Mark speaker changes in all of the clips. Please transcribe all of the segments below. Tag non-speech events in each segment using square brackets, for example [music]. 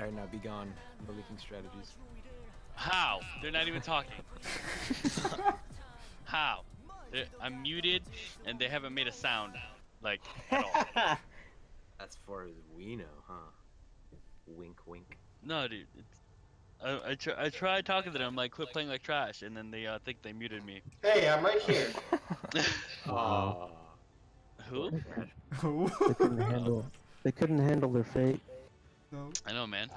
Speaker 1: Alright, now be gone. No leaking strategies.
Speaker 2: How? They're not even talking. [laughs] How? They're, I'm muted and they haven't made a sound, like at all. [laughs]
Speaker 1: As far as we know, huh? Wink, wink.
Speaker 2: No, dude. It's, I I, tr- I tried talking to them, like quit playing like trash, and then they uh, think they muted me.
Speaker 3: Hey, I'm right here. [laughs]
Speaker 1: Ah.
Speaker 2: Who?
Speaker 4: Who?
Speaker 5: They couldn't handle. They couldn't handle their fate.
Speaker 4: No.
Speaker 2: I know, man.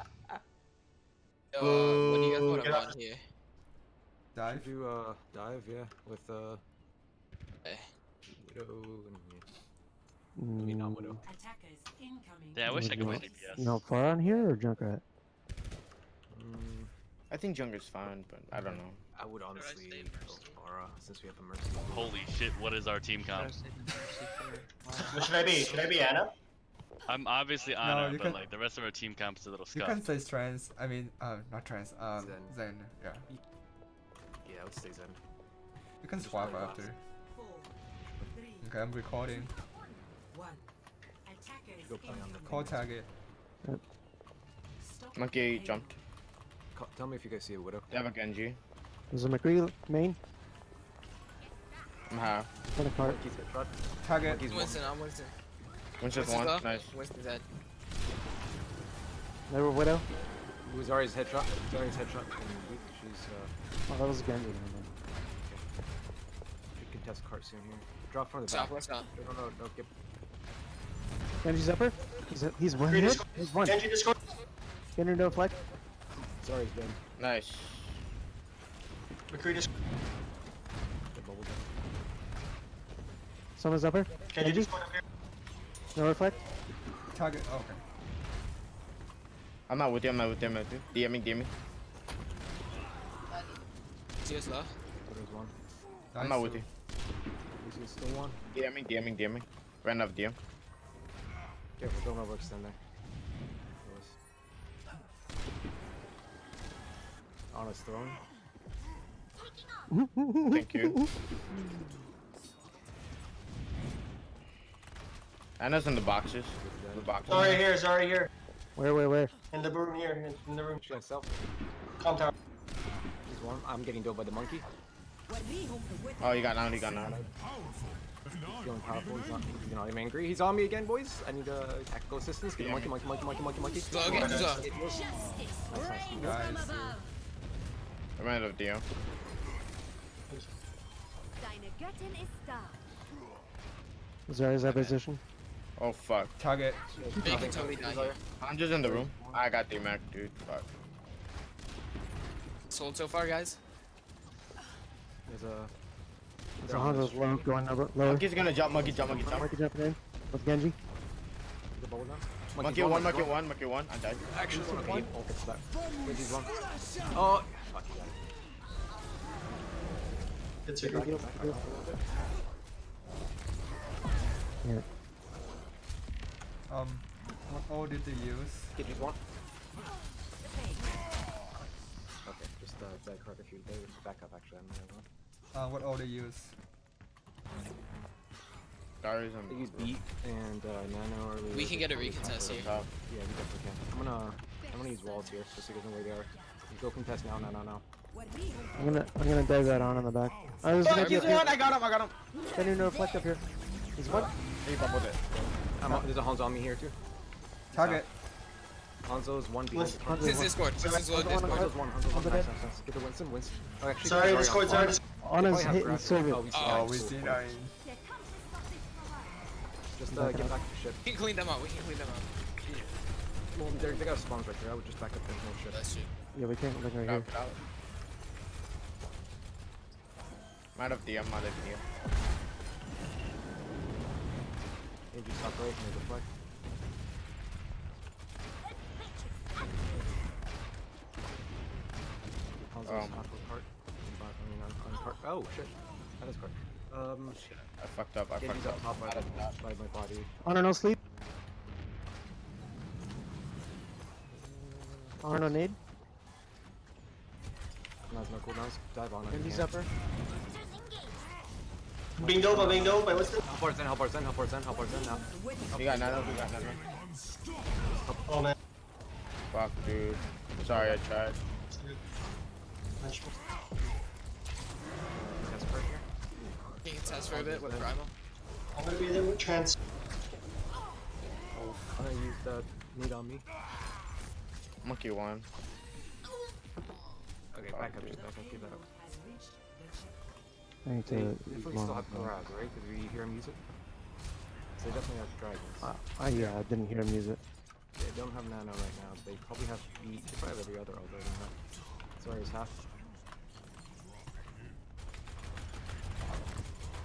Speaker 6: Yo, uh, what do you guys want to
Speaker 3: up.
Speaker 6: run here?
Speaker 4: Dive.
Speaker 1: Should you uh dive? Yeah, with uh.
Speaker 6: Eh.
Speaker 1: Widow and maybe not Widow.
Speaker 7: Attackers incoming.
Speaker 2: Yeah, I wish I could play DPS.
Speaker 5: No, far on here or Junkrat?
Speaker 1: Mm,
Speaker 8: I think Junger's fine, but I don't know.
Speaker 1: I would honestly
Speaker 6: stay
Speaker 1: go
Speaker 6: Mercy?
Speaker 1: Aura since we have a mercy.
Speaker 2: Holy shit! What is our team comp?
Speaker 3: What [laughs] should I be? Should I be Anna?
Speaker 2: I'm obviously Ana,
Speaker 4: you
Speaker 2: but
Speaker 4: can-
Speaker 2: like the rest of our team comp's a little
Speaker 4: You can say trans. I mean, uh, not trans. Um,
Speaker 1: Zen.
Speaker 4: Zen. Yeah.
Speaker 1: Yeah, I would stay Zen.
Speaker 4: You can swap after.
Speaker 7: Four, three,
Speaker 4: Okay, I'm recording.
Speaker 7: one.
Speaker 1: Go play on the.
Speaker 4: Call target.
Speaker 7: Stop
Speaker 8: Monkey
Speaker 7: the
Speaker 8: jumped.
Speaker 1: Ca- Tell me if you guys see a Widow.
Speaker 8: They have a Genji.
Speaker 5: There's a McCree main.
Speaker 8: I'm half.
Speaker 5: In.
Speaker 1: Monkey's headshot.
Speaker 4: Target.
Speaker 1: Monkey's one.
Speaker 6: Winston, I'm Winston.
Speaker 8: One's just one.
Speaker 6: low.
Speaker 8: Nice.
Speaker 6: Winston's dead.
Speaker 5: They were widow.
Speaker 1: Who's Ari's headshot? Ari's headshot. And. She's uh.
Speaker 5: Oh, that was Genji. never mind.
Speaker 1: Should contest cart soon here. Drop from the
Speaker 6: Stop,
Speaker 1: back.
Speaker 6: let's stop.
Speaker 1: No, no, no, no, get.
Speaker 5: Genji's upper. He's he's one
Speaker 3: Genji's-
Speaker 5: hit. He's one.
Speaker 3: Genji Discord.
Speaker 5: Genji no flex.
Speaker 1: Sorry, Ben.
Speaker 8: Nice.
Speaker 3: McCree Discord.
Speaker 1: Get bubbled down.
Speaker 5: Someone's upper.
Speaker 3: Genji
Speaker 5: Genji.
Speaker 3: Discord up here.
Speaker 5: No reflect.
Speaker 4: Target. Oh, okay.
Speaker 8: I'm not with you. I'm not with you. I'm not with you. DMing, DMing.
Speaker 6: CS low.
Speaker 1: Widow's one.
Speaker 8: I'm not with you.
Speaker 1: Lucy's still one.
Speaker 8: DMing, DMing, DMing. Ran off DM.
Speaker 1: Careful, don't overextend there. On his throne.
Speaker 8: Thank you. [laughs] Anna's in the boxes. The boxes.
Speaker 3: Sorry here, sorry here.
Speaker 5: Where where where?
Speaker 3: In the room here, in, in the room.
Speaker 1: She's myself.
Speaker 3: Calm tower.
Speaker 1: He's one. I'm getting dove by the monkey.
Speaker 8: Oh, you got none. You got none.
Speaker 1: Feeling powerful. He's not. You know, I'm angry. He's on me again, boys. I need uh, tactical assistance. Get the monkey, monkey, monkey, monkey, monkey, monkey.
Speaker 6: Slow again, slow.
Speaker 1: Nice, nice.
Speaker 4: Nice.
Speaker 8: I ran out of DM.
Speaker 9: Deine Göttin ist da.
Speaker 5: Zarya's that position.
Speaker 8: Oh fuck.
Speaker 4: Target.
Speaker 6: They totally.
Speaker 8: I'm just in the room. I got the Mac, dude. Fuck.
Speaker 6: Sold so far, guys.
Speaker 1: There's a.
Speaker 5: So Hanzo's low, going over, lower.
Speaker 8: Monkey's gonna jump. Monkey jump. Monkey jump.
Speaker 5: Monkey jumping in with Genji.
Speaker 1: The bubble down.
Speaker 8: Monkey one. Monkey one. Monkey one. I died.
Speaker 1: Actually, one. Oh. Genji's one. Oh, fuck you.
Speaker 3: It's your
Speaker 5: Genji, Genji. Yeah.
Speaker 4: Um, what all did they use?
Speaker 1: Genji's one. Okay, just uh, Zach card if you they back up actually. I'm gonna one.
Speaker 4: Uh, what all they use?
Speaker 8: Darius and
Speaker 1: They use beat and uh, nano earlier.
Speaker 6: We can get a
Speaker 1: Probably
Speaker 6: recontest here.
Speaker 8: top.
Speaker 1: Yeah, we definitely can. I'm gonna I'm gonna use walls here just so you guys know where they are. Go contest now, no, no, no.
Speaker 5: I'm gonna I'm gonna dive that on in the back. I was gonna
Speaker 8: He's one. I got him. I got him.
Speaker 5: Genji no reflect up here. He's one.
Speaker 8: He bubbled it.
Speaker 1: I'm there's a Hanzo on me here too.
Speaker 4: Target.
Speaker 1: Hanzo's one beat.
Speaker 3: Listen.
Speaker 5: Hanzo's
Speaker 6: This is
Speaker 5: one.
Speaker 6: Discord. This is low
Speaker 5: Hanzo's one.
Speaker 6: Discord.
Speaker 1: Hanzo's one. Hanzo's one. Nice, nice, nice. Get the Winston. Winston. Oh, actually,
Speaker 3: Sorry,
Speaker 1: sorry,
Speaker 3: Discord,
Speaker 1: on-
Speaker 3: sorry.
Speaker 1: on-
Speaker 3: Discord.
Speaker 5: Ana's
Speaker 1: Probably have
Speaker 5: hitting
Speaker 1: grab-
Speaker 5: server.
Speaker 1: Oh, we see.
Speaker 6: Oh,
Speaker 4: Oh,
Speaker 1: Alright,
Speaker 4: we
Speaker 1: cool,
Speaker 4: see
Speaker 1: cool.
Speaker 4: nine.
Speaker 9: Der Kampf ist noch nicht vorbei.
Speaker 1: Just uh, get back to the ship.
Speaker 6: We can clean them up. We can clean them out.
Speaker 1: Well, they're- they got spawns right there. I would just back up there's no ship.
Speaker 6: That's true.
Speaker 5: Yeah, we can't look right
Speaker 8: Knock
Speaker 5: here.
Speaker 8: it out. Might have DM. Might have DM.
Speaker 1: Maybe stop right and deflect. Hanzo's
Speaker 8: Um.
Speaker 1: half of cart. I mean, on, on cart. Oh shit, that is cart. Um,
Speaker 8: I fucked up. I fucked
Speaker 1: up
Speaker 8: up.
Speaker 1: top by,
Speaker 8: Might have died.
Speaker 1: by my body.
Speaker 5: Honor no sleep. Honor no need.
Speaker 1: Has no cooldowns. Dive on it.
Speaker 5: Genji's
Speaker 1: yeah.
Speaker 5: upper.
Speaker 3: Being dove by being dove by what's this?
Speaker 1: Help our Zen, help our Zen, help our Zen, help our Zen now.
Speaker 8: You got nano. You got nano.
Speaker 3: Oh man.
Speaker 8: Fuck, dude. Sorry, I tried.
Speaker 3: Nice.
Speaker 1: That's part here.
Speaker 6: King can test for a bit with Primal.
Speaker 3: I'm gonna be there with trans.
Speaker 1: Oh, I'm gonna use the need on me.
Speaker 8: Monkey one.
Speaker 1: Okay, back up, just back up, keep that up.
Speaker 5: I need
Speaker 1: They
Speaker 5: to.
Speaker 1: definitely still have Parag, right? Because we hear him use it. So they definitely have dragons.
Speaker 5: Uh, I, yeah, I didn't hear him use.
Speaker 1: They don't have nano right now. They probably have the. They probably have every other although than that. Sorry, it's half.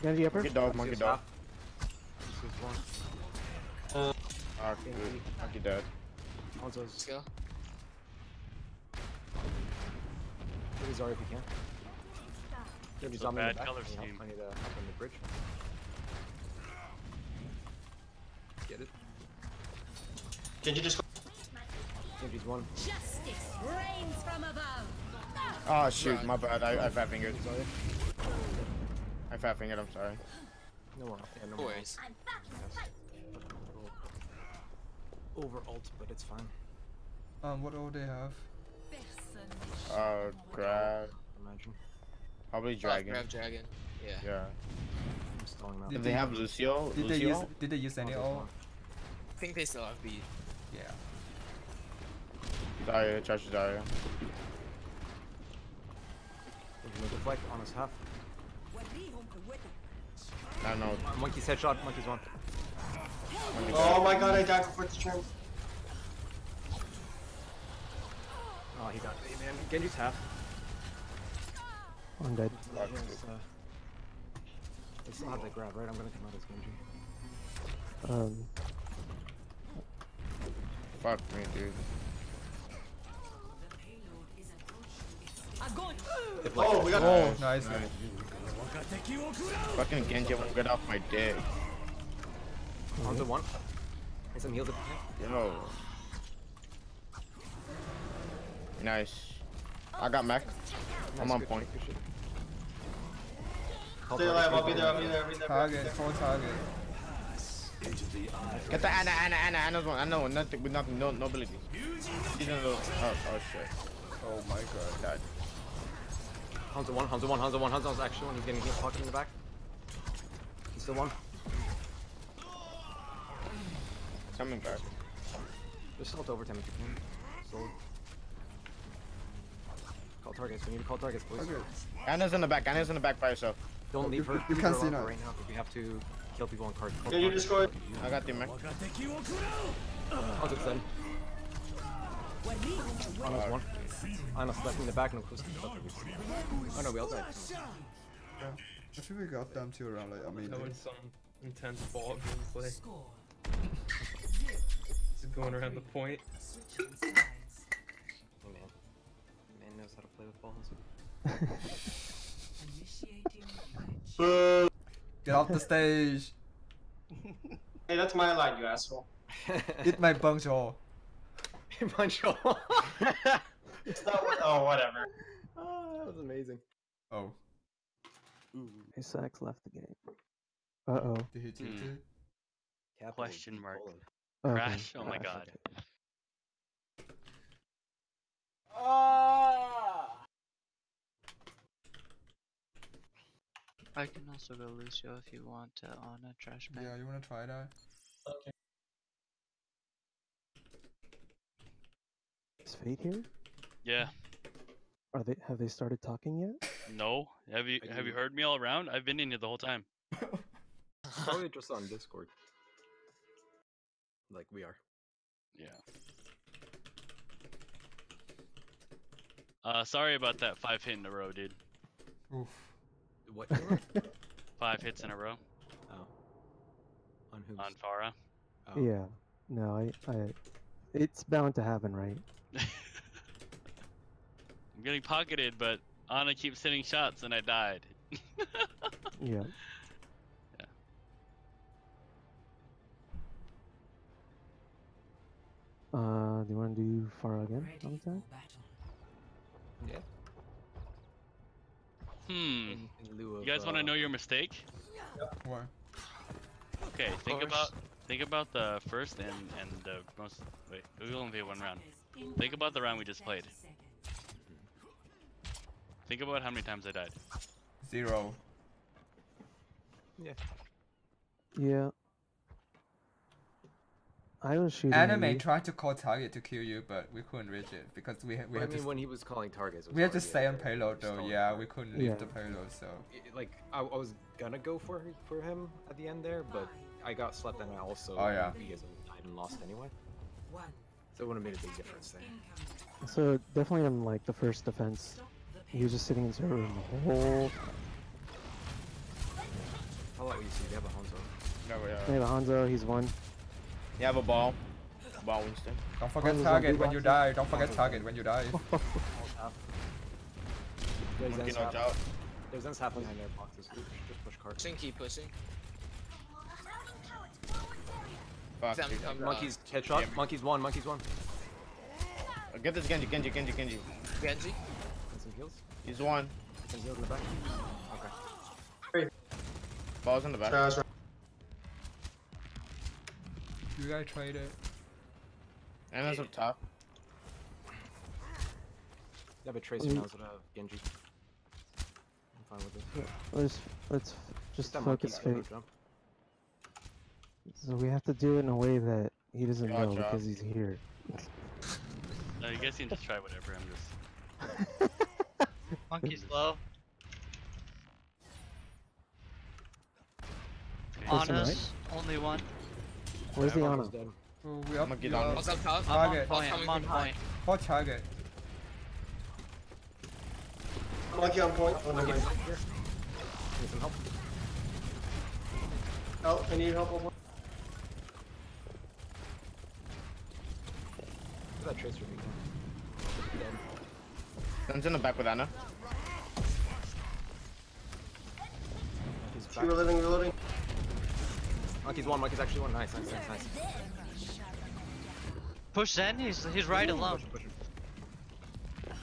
Speaker 5: Genji upper?
Speaker 8: Monkey dog, monkey dog.
Speaker 1: half. This is one.
Speaker 8: Fuck, dude. Monkey dead.
Speaker 1: Hanzo's.
Speaker 6: Let's go.
Speaker 1: Get his if you can. Get his
Speaker 2: a
Speaker 1: on me
Speaker 2: bad color
Speaker 1: I need help.
Speaker 2: scheme.
Speaker 1: I need to help on the bridge. Get it.
Speaker 3: Genji just go.
Speaker 1: Genji's one.
Speaker 9: Justice reigns from above.
Speaker 8: Oh shoot,
Speaker 6: Right.
Speaker 8: my bad. I, I fat fingered.
Speaker 1: Sorry.
Speaker 8: I fat fingered, I'm sorry.
Speaker 1: No more. Yeah, no
Speaker 6: No worries.
Speaker 9: I'm back in the fight.
Speaker 1: Over ult, but it's fine.
Speaker 4: Um, what all they have?
Speaker 9: Personne.
Speaker 8: Uh, grab.
Speaker 1: Imagine.
Speaker 8: Probably
Speaker 6: Oh,
Speaker 8: dragon.
Speaker 6: grab dragon. Yeah.
Speaker 8: Yeah.
Speaker 1: I'm stalling out.
Speaker 4: Did
Speaker 8: If they have Lucio,
Speaker 4: Did they use?
Speaker 8: Lucio.
Speaker 4: Did they use any
Speaker 1: Hanzo's
Speaker 4: all?
Speaker 6: I think they still have beat.
Speaker 4: Yeah.
Speaker 8: Zarya, charge Zarya.
Speaker 1: Genji will deflect on his half.
Speaker 8: I don't know.
Speaker 1: Monkey's headshot. Monkey's one.
Speaker 8: Monkey
Speaker 3: Oh
Speaker 8: dead.
Speaker 3: my god, I died before the turn.
Speaker 1: Oh, he got me, man. Genji's half.
Speaker 5: I'm dead.
Speaker 8: Fuck,
Speaker 1: Yes,
Speaker 8: dude.
Speaker 1: uh, they still have that grab, right? I'm gonna come out as Genji.
Speaker 5: Um,
Speaker 8: Fuck me, dude.
Speaker 7: The payload is approaching its
Speaker 3: Oh, we got.
Speaker 4: Oh, nice.
Speaker 8: Fucking Genji won't get off my dick.
Speaker 1: Hanzo one. Get some heals if you.
Speaker 8: Yo. Nice. I got mech. I'm on
Speaker 1: good
Speaker 8: point.
Speaker 1: shit, good shit. Call
Speaker 3: Stay alive. I'll be there. I'll be there. I'll be there.
Speaker 4: Target. Full target.
Speaker 8: Get the Anna, Anna, Anna, Anna's one. I know, nothing with nothing, no, no ability. She's in the. Oh, oh shit. Oh my god. Died.
Speaker 1: Hanzo one, Hanzo one, Hanzo one, Hanzo's actually one. He's getting hit pocket in the back. He's still one.
Speaker 8: Coming back.
Speaker 1: Just salt over time if you can. Slow. Call targets. We need to call targets, boys.
Speaker 8: Anna's in the back. Anna's in the back by herself.
Speaker 1: Don't oh, leave her.
Speaker 4: you
Speaker 1: leave
Speaker 4: can't see
Speaker 1: alone
Speaker 4: now.
Speaker 1: right now. We have to kill people on card. call
Speaker 3: Can you
Speaker 1: targets.
Speaker 3: destroy?
Speaker 8: I got the mech.
Speaker 1: Hanzo's dead. Anna's one. Anna's left in the back. No close to the top. Oh no, we all died.
Speaker 4: I think we got them to around like a minute.
Speaker 10: That was some intense ball gameplay.
Speaker 7: score.
Speaker 10: Just going around the point. [laughs]
Speaker 1: balls.
Speaker 7: Initiating match.
Speaker 3: Boo.
Speaker 4: Get off the stage. [laughs]
Speaker 3: Hey, that's my line, you asshole. [laughs]
Speaker 4: Eat my buncho.
Speaker 1: Punch hole.
Speaker 3: It's not what. Oh, whatever.
Speaker 1: oh, that was amazing.
Speaker 4: Oh,
Speaker 5: Isaacs left the game. Uh oh.
Speaker 4: did he. TT?
Speaker 1: Capital
Speaker 2: Question
Speaker 1: D
Speaker 2: mark.
Speaker 1: colon.
Speaker 5: Okay.
Speaker 2: Crash? Oh my
Speaker 5: Crash,
Speaker 2: god.
Speaker 5: okay.
Speaker 11: I can also go Lucio if you want uh, on a trash bag.
Speaker 4: Yeah, you wanna try that?
Speaker 5: Is Fate here?
Speaker 2: Yeah.
Speaker 5: Are they? Have they started talking yet?
Speaker 2: No. Have you
Speaker 1: I
Speaker 2: have you heard me all around? I've been in here the whole time. [laughs]
Speaker 1: Probably just on Discord. Like we are.
Speaker 2: Yeah. Uh, sorry about that five hit in a row, dude.
Speaker 4: Oof.
Speaker 1: What? [laughs]
Speaker 2: Five hits in a row
Speaker 1: oh. On who?
Speaker 2: on Pharah.
Speaker 1: Oh.
Speaker 5: Yeah. No, I, I. It's bound to happen, right? [laughs]
Speaker 2: I'm getting pocketed, but Anna keeps hitting shots and I died. [laughs]
Speaker 5: Yeah. Uh, do you want to do Pharah again?
Speaker 7: Ready
Speaker 5: on the
Speaker 7: for
Speaker 5: time?
Speaker 1: Yeah.
Speaker 2: Hmm.
Speaker 1: In, in lieu of.
Speaker 2: You guys want
Speaker 1: uh,
Speaker 2: to know your mistake?
Speaker 4: What?
Speaker 2: Okay, think
Speaker 1: course.
Speaker 2: about think about the first and and the most. Wait, we only be one round. Think about the round we just played. Think about how many times I died.
Speaker 4: Zero.
Speaker 1: Yeah.
Speaker 5: Yeah. I was shooting.
Speaker 4: Anime
Speaker 5: you.
Speaker 4: tried to call target to kill you, but we couldn't reach it because we ha- we
Speaker 1: Well, I
Speaker 4: had
Speaker 1: mean,
Speaker 4: to
Speaker 1: when he was calling targets, was
Speaker 4: we had to stay on payload though. Yeah, we couldn't leave
Speaker 5: Yeah.
Speaker 4: the payload, so
Speaker 1: I- like I, I was gonna go for for him at the end there, but I got slept and I also
Speaker 4: Oh, yeah.
Speaker 1: you guys died and lost anyway, so it would have made a big difference there.
Speaker 5: So definitely on like the first defense, he was just sitting in server room the whole.
Speaker 1: How about you see? You have a Hanzo.
Speaker 8: No, we
Speaker 5: They have a Hanzo. He's one.
Speaker 8: You have a ball. Ball, Winston.
Speaker 4: don't forget
Speaker 5: Hanzo's on
Speaker 4: target when you die. Don't forget target when you die. [laughs]
Speaker 1: There's
Speaker 8: Monkey
Speaker 1: Zen's half,
Speaker 8: out.
Speaker 1: there's Zen's half behind their boxes. Just push cards.
Speaker 6: Pushing, keep pushing.
Speaker 8: Fuck,
Speaker 6: Them
Speaker 8: dude.
Speaker 6: come-
Speaker 1: Monkeys headshot.
Speaker 8: Yeah.
Speaker 1: Monkeys one. Monkeys one.
Speaker 8: Uh, Get this Genji, Genji, Genji, Genji.
Speaker 6: Genji.
Speaker 1: And some heals.
Speaker 8: He's one.
Speaker 1: Some heals in the back. Okay.
Speaker 8: Ball's in the back.
Speaker 3: Trash.
Speaker 4: You guys trade it.
Speaker 8: And it's up top.
Speaker 1: You have a tracer
Speaker 5: Mm.
Speaker 1: now of Genji. I'm fine with this.
Speaker 5: Let's let's just focus fate. So we have to do it in a way that he doesn't know because he's here.
Speaker 2: No, you guys can just try whatever. I'm just.
Speaker 11: Monkey's [laughs] low.
Speaker 5: Person,
Speaker 11: On
Speaker 5: right?
Speaker 11: us, only one.
Speaker 5: Where's the
Speaker 1: Everyone's
Speaker 5: Ana?
Speaker 4: Oh, we up.
Speaker 8: Monkey
Speaker 4: we
Speaker 8: down.
Speaker 4: up.
Speaker 6: What's up top?
Speaker 11: I'm on
Speaker 4: Target.
Speaker 11: point,
Speaker 6: coming
Speaker 11: I'm on
Speaker 6: from high.
Speaker 11: point.
Speaker 4: For target.
Speaker 3: Monkey on point. Oh, never mind.
Speaker 1: Need some help.
Speaker 3: Help, I need help.
Speaker 1: Look at that tracer being dead.
Speaker 8: Zen's in the back with Anna.
Speaker 1: Monkey's
Speaker 3: Keep
Speaker 1: back.
Speaker 3: reloading, reloading.
Speaker 1: Monkey's one. Monkey's actually one. Nice, nice, nice, nice.
Speaker 11: Push Zen, he's, he's right alone.
Speaker 1: Push him, push him.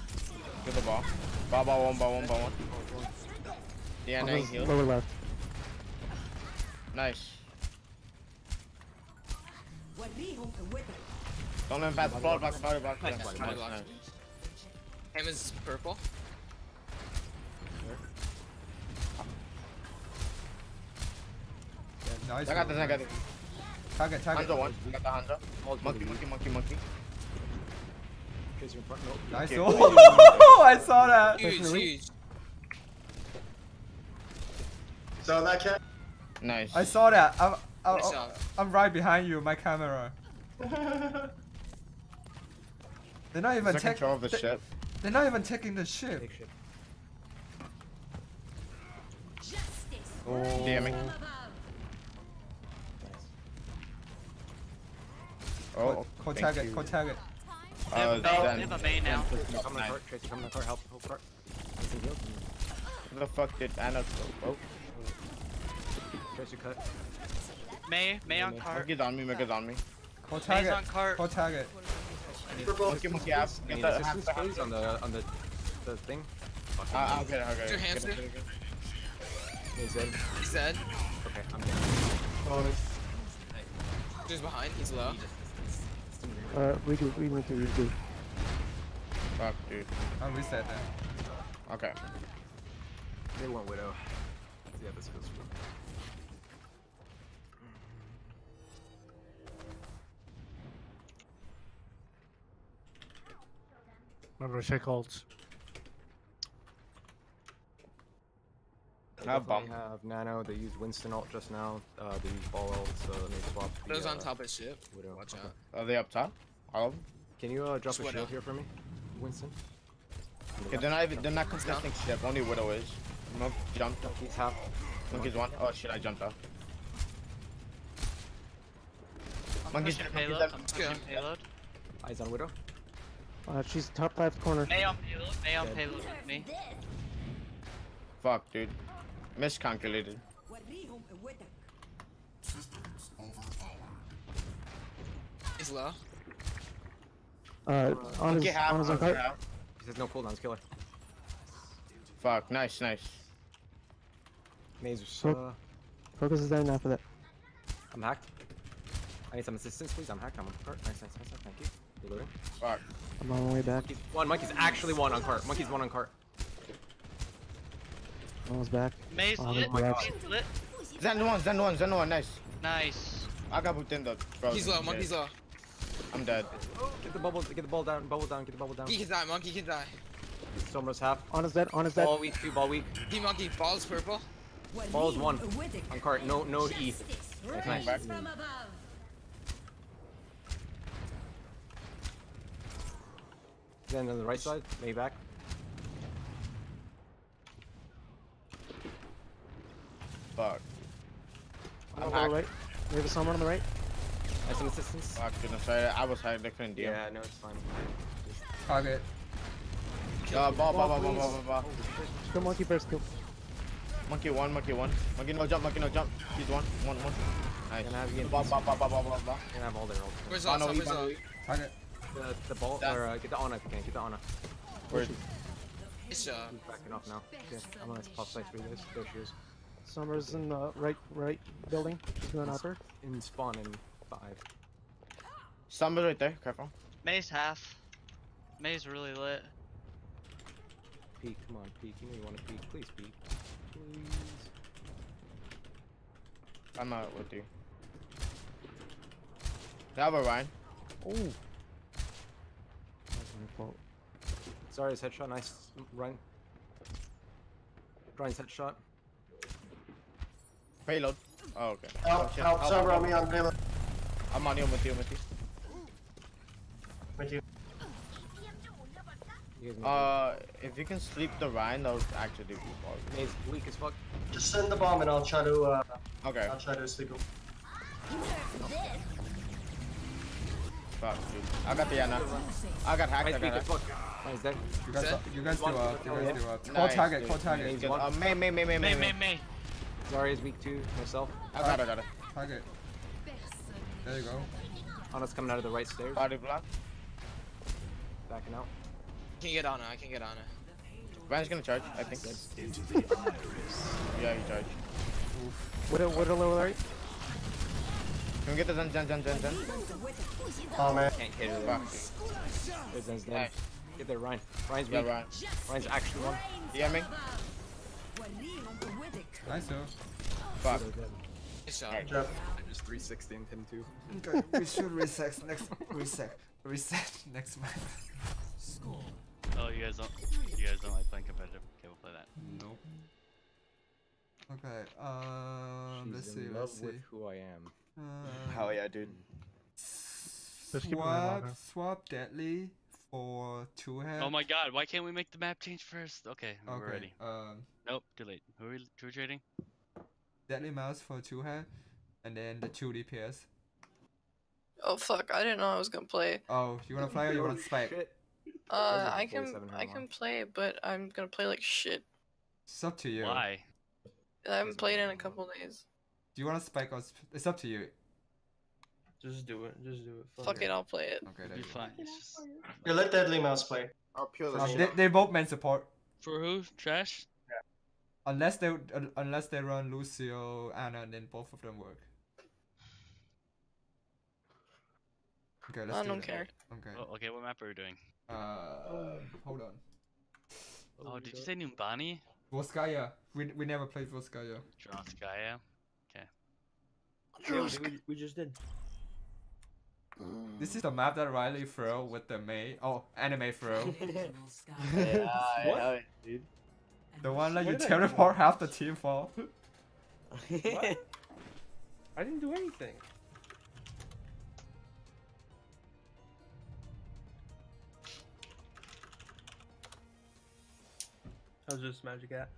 Speaker 8: Get the ball. Ball, ball, one, ball, one, ball, one. Yeah,
Speaker 5: On
Speaker 8: nice heal.
Speaker 5: lower left.
Speaker 8: Nice. Don't let him pass the ball, block, block, block.
Speaker 1: Nice,
Speaker 8: Nice,
Speaker 1: nice,
Speaker 8: nice,
Speaker 6: nice.
Speaker 8: nice.
Speaker 6: Him is purple.
Speaker 4: Nice.
Speaker 8: I got this, I got this.
Speaker 4: Target, target.
Speaker 8: Hanzo one. I got the Hanzo.
Speaker 1: All
Speaker 8: Monkey, monkey, monkey, monkey.
Speaker 1: Tracer in front. Nope.
Speaker 4: Nice. Oh, [laughs] I saw that.
Speaker 6: Huge,
Speaker 5: Personally?
Speaker 6: huge.
Speaker 3: So that cat.
Speaker 8: Nice.
Speaker 4: I saw that. I'm, I'm,
Speaker 6: Nice job.
Speaker 4: I'm right behind you. My camera. [laughs] They're not even taking.
Speaker 8: control of the ship.
Speaker 4: They're not even taking the ship.
Speaker 1: Big shit.
Speaker 4: Oh.
Speaker 8: Damn it.
Speaker 9: From above.
Speaker 8: Oh,
Speaker 4: Co
Speaker 8: thank
Speaker 4: target,
Speaker 8: you.
Speaker 4: co target.
Speaker 11: They have
Speaker 8: Uh,
Speaker 11: they have a main now.
Speaker 1: Come in the
Speaker 8: Nice.
Speaker 1: cart. Tracer, come in the cart. Help, help cart. Need some heals.
Speaker 8: Where the fuck did Anna go? Oh,
Speaker 1: Tracer cut.
Speaker 11: Mei, Mei on cart.
Speaker 8: monkey's on me, monkey's on me.
Speaker 4: Co
Speaker 11: Mei's
Speaker 4: target.
Speaker 11: on cart.
Speaker 4: Co target.
Speaker 3: Purple.
Speaker 8: Monkey, monkey, app.
Speaker 1: I
Speaker 8: Get
Speaker 1: need
Speaker 8: the
Speaker 1: assistance,
Speaker 8: hamster,
Speaker 1: please, on the on the the thing.
Speaker 8: Uh, I'll get it, I'll get it. Get
Speaker 6: hamster?
Speaker 8: it, get it, get it.
Speaker 1: He's dead.
Speaker 6: He's dead.
Speaker 1: Okay, I'm dead.
Speaker 3: Oh,
Speaker 6: He's behind. He's low.
Speaker 5: Uh, redo, redo, redo, redo.
Speaker 8: Fuck, dude.
Speaker 4: I'll reset that.
Speaker 8: Okay.
Speaker 1: They want Widow. Yeah, this goes for
Speaker 12: Remember to check ults.
Speaker 1: They definitely
Speaker 8: bum.
Speaker 1: have Nano. They used Winston ult just now. Uh, they used Ball ult, so they swapped. the,
Speaker 6: Those on
Speaker 1: uh,
Speaker 6: top of ship.
Speaker 1: Widow.
Speaker 6: Watch
Speaker 1: Okay.
Speaker 6: out.
Speaker 8: Are they up top? All of them?
Speaker 1: Can you uh, drop
Speaker 6: Just
Speaker 1: a
Speaker 6: Widow.
Speaker 1: shield here for me, Winston?
Speaker 8: Okay, they're not even, they're not contesting ship. Only Widow is. No, jumped.
Speaker 1: He's half.
Speaker 8: Monkey's one. Oh shit, I jumped off.
Speaker 11: I'm
Speaker 8: Monkey's
Speaker 11: pushing
Speaker 8: dead, monkey's
Speaker 11: payload.
Speaker 8: dead.
Speaker 11: I'm
Speaker 6: Let's
Speaker 11: pushing
Speaker 6: go.
Speaker 11: payload.
Speaker 1: Eyes on Widow.
Speaker 5: Uh, she's top left corner.
Speaker 11: Mei on payload. Mei on
Speaker 1: Dead.
Speaker 11: payload with me.
Speaker 8: Fuck, dude. Miscalculated.
Speaker 6: He's low.
Speaker 5: Uh, on
Speaker 8: Monkey
Speaker 5: his,
Speaker 8: half,
Speaker 5: on his own cart.
Speaker 8: half.
Speaker 1: He says no cooldowns. Killer.
Speaker 8: Fuck, nice, nice.
Speaker 1: Mei's.
Speaker 5: Fuck.
Speaker 1: Uh,
Speaker 5: Focus is down after that.
Speaker 1: I'm hacked. I need some assistance, please. I'm hacked. I'm on the cart. Nice, nice, nice. nice, Thank you. Reloading.
Speaker 8: Fuck.
Speaker 5: I'm on my way back.
Speaker 1: Monkey's one. Monkey's actually one on cart. Monkey's one on cart.
Speaker 5: Almost back.
Speaker 2: Mei's
Speaker 5: Oh,
Speaker 2: lit. Mei's lit.
Speaker 8: Zen one, Zen one, Zen one, nice.
Speaker 2: Nice.
Speaker 8: I got booked in the frozen
Speaker 6: He's low, monkey's low.
Speaker 8: I'm dead.
Speaker 1: Get the bubble. Get the ball down. Bubble down. Get the bubble down.
Speaker 6: He can die, monkey can die.
Speaker 1: Sombra's half.
Speaker 5: On his dead. On his dead.
Speaker 1: Ball weak. Two ball weak.
Speaker 6: D monkey, balls purple.
Speaker 1: Ball's one. On cart. No. No E. Nice. Nice.
Speaker 9: from above.
Speaker 1: Then on the right side. Maybe back.
Speaker 8: Fuck. I'm
Speaker 5: the
Speaker 8: hacked.
Speaker 5: right. We have someone on the right.
Speaker 1: Nice some assistance.
Speaker 8: Fuck, goodness, I, I was hiding, I couldn't deal.
Speaker 1: Yeah. No, it's fine.
Speaker 4: Target.
Speaker 8: Uh, ball, ball, ball, ball, ball, ball, ball.
Speaker 5: Kill monkey first. Kill.
Speaker 8: Monkey one, monkey one. Monkey no jump, monkey no jump. He's one, one, one. Nice.
Speaker 1: Gonna have you
Speaker 8: Ball, ball, ball, ball, ball, ball, ball.
Speaker 1: Gonna have all their ult.
Speaker 6: Where's all? Where's
Speaker 8: he's
Speaker 4: Target.
Speaker 1: The, the ball,
Speaker 8: That-
Speaker 1: or uh, get the Ana if you can. Get the Ana.
Speaker 8: Where's
Speaker 6: It's uh.
Speaker 1: He's backing off now. Shit. I'm gonna pop sight for you guys. There she is.
Speaker 5: Summer's in the right right building. She's going upper.
Speaker 1: In spawn in five.
Speaker 8: Summer's right there, careful.
Speaker 2: Mei's half. Mei's really lit.
Speaker 1: Peek, come on, peek. You know you want to peek. Please peek. Please.
Speaker 8: I'm out with you. Have a Rein.
Speaker 5: Oh. That's my fault.
Speaker 1: Sorry, his headshot. Nice run. Rein's headshot.
Speaker 8: Payload. Oh, okay.
Speaker 3: Help,
Speaker 8: Oh, shit.
Speaker 3: help, Sombra,
Speaker 8: help,
Speaker 3: me on payload.
Speaker 8: I'm on you, I'm with you, I'm with you.
Speaker 3: With you.
Speaker 1: You guys know
Speaker 8: Uh, if you can sleep the Rein, that would actually be awesome.
Speaker 1: Mei's weak as fuck.
Speaker 3: Just send the bomb and I'll try to, uh,
Speaker 8: Okay.
Speaker 3: I'll try to sleep him.
Speaker 8: Fuck, dude. I got the Anna. I got hacked. I
Speaker 1: Nice
Speaker 8: got hacked.
Speaker 1: fuck. Dead.
Speaker 4: You guys, you guys do
Speaker 1: One.
Speaker 4: up. You guys do up. Call
Speaker 8: Nice,
Speaker 4: target. Call target.
Speaker 1: Mei's
Speaker 8: Good.
Speaker 1: one.
Speaker 8: Uh, Mei, Mei, Mei, Mei,
Speaker 2: Mei,
Speaker 8: Mei.
Speaker 2: Mei, Mei.
Speaker 1: Zarya's weak too. Myself.
Speaker 8: I got it, I got it.
Speaker 4: Target. There you go.
Speaker 1: Ana's coming out of the right stairs.
Speaker 8: Body block.
Speaker 1: Backing out.
Speaker 6: Can get on it. I can get on it.
Speaker 8: Rein's gonna charge, I think. [laughs] Yeah, he charged.
Speaker 5: Widow, widow lower right.
Speaker 8: Can we get the Zen, Zen, Zen, Zen, Zen?
Speaker 3: Oh man.
Speaker 1: Can't hit her there.
Speaker 8: Fuck.
Speaker 1: Zen's dead.
Speaker 8: Nice.
Speaker 1: Get there, Rein. Rein's
Speaker 8: Yeah,
Speaker 1: weak.
Speaker 8: Rein.
Speaker 1: Rein's actually one.
Speaker 8: Yeah, me?
Speaker 4: Nice, yo.
Speaker 8: Fuck.
Speaker 6: It's uh.
Speaker 8: Alright.
Speaker 3: Jeff.
Speaker 1: Just 360 and him too.
Speaker 4: Okay, we should reset next. Reset. Reset [laughs] next match.
Speaker 2: Oh, you guys don't. You guys don't like playing competitive. Okay, we'll play that.
Speaker 4: Nope. Okay. Um. Let's see.
Speaker 1: in
Speaker 4: Let's see.
Speaker 1: with who I am.
Speaker 4: Uh,
Speaker 8: Hell yeah, dude.
Speaker 12: Just keep it
Speaker 4: swap. Swap deadly for two head.
Speaker 2: Oh my god, why can't we make the map change first? Okay, we're
Speaker 4: Okay.
Speaker 2: ready.
Speaker 4: Um.
Speaker 2: Nope, too late. Who are we who trading?
Speaker 4: Deadly mouse for two head, and then the two DPS.
Speaker 13: Oh fuck! I didn't know I was gonna play.
Speaker 4: Oh, you wanna fly or you wanna [laughs] spike?
Speaker 13: Uh, I can I can play, but I'm gonna play like shit.
Speaker 4: It's up to you.
Speaker 2: Why?
Speaker 13: I haven't played in a couple days.
Speaker 4: Do you wanna spike or? Sp- it's up to you.
Speaker 10: Just do it. Just do it.
Speaker 13: Fuck it, I'll play it.
Speaker 4: Okay, there
Speaker 2: Be
Speaker 4: you go.
Speaker 2: fine. It's just
Speaker 3: Yeah, let Deadly Mouse play.
Speaker 8: I'll peel the
Speaker 4: Um,
Speaker 8: shit.
Speaker 4: they, they both main support.
Speaker 2: for who? Trash? Yeah.
Speaker 4: Unless they uh, unless they run Lucio, Anna, and then both of them work. Okay, let's
Speaker 13: I
Speaker 4: do
Speaker 13: don't
Speaker 4: that.
Speaker 13: care.
Speaker 4: Okay.
Speaker 2: Oh, okay, what map are we doing?
Speaker 4: Uh, hold on.
Speaker 2: Oh, did you say Numbani?
Speaker 4: Volskaya. We we never played Volskaya.
Speaker 2: Droskaya?
Speaker 10: Yeah, we, we just did.
Speaker 4: This is the map that Riley threw with the Mei. Oh, anime throw. [laughs]
Speaker 10: What?
Speaker 8: dude.
Speaker 4: the one that you
Speaker 10: Where I
Speaker 4: teleport half the team for.
Speaker 10: What? [laughs] I didn't do anything. How's this magic at?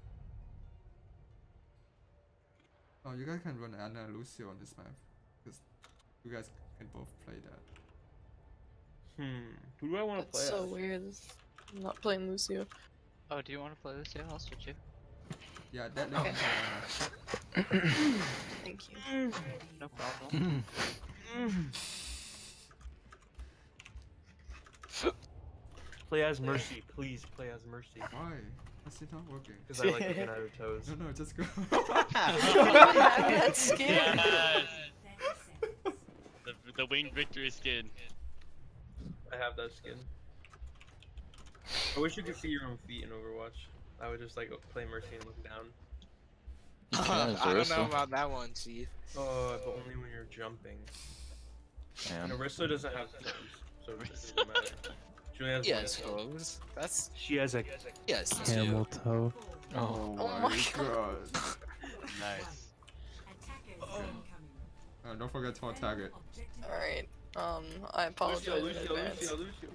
Speaker 4: Oh, you guys can run Anna and Lucio on this map. Because you guys can both play that.
Speaker 10: Hmm. Who do I want to play
Speaker 13: That's so
Speaker 10: as?
Speaker 13: weird. I'm not playing Lucio.
Speaker 11: Oh, do you want to play this? Yeah, I'll switch you.
Speaker 4: Yeah, that
Speaker 13: Okay.
Speaker 4: okay. [coughs]
Speaker 13: Thank you.
Speaker 11: No problem. [coughs]
Speaker 10: Play as Mercy, please. Play as Mercy.
Speaker 4: Why? What's it not working?
Speaker 10: Because I like [laughs] looking at her toes.
Speaker 4: No, no, just go. [laughs]
Speaker 13: That's [laughs] scary.
Speaker 2: Yes! The, the winged victory skin.
Speaker 10: I have that skin. I wish you could see your own feet in Overwatch. I would just like play Mercy and look down. [laughs]
Speaker 6: I don't know about that one, Chief.
Speaker 10: Oh, but only when you're jumping.
Speaker 14: Damn.
Speaker 10: And Arissa doesn't have toes, so it doesn't matter. [laughs] She has
Speaker 6: He
Speaker 10: one
Speaker 6: has
Speaker 10: toe.
Speaker 6: toes. That's
Speaker 10: She has a
Speaker 6: yes.
Speaker 5: Camel toe.
Speaker 4: Oh,
Speaker 6: Oh
Speaker 4: my
Speaker 6: my [laughs]
Speaker 4: god.
Speaker 2: Nice.
Speaker 4: Uh, don't forget to attack it.
Speaker 13: Alright. Um, I apologize
Speaker 10: Lucio,
Speaker 13: in advance.
Speaker 10: Lucio, Lucio.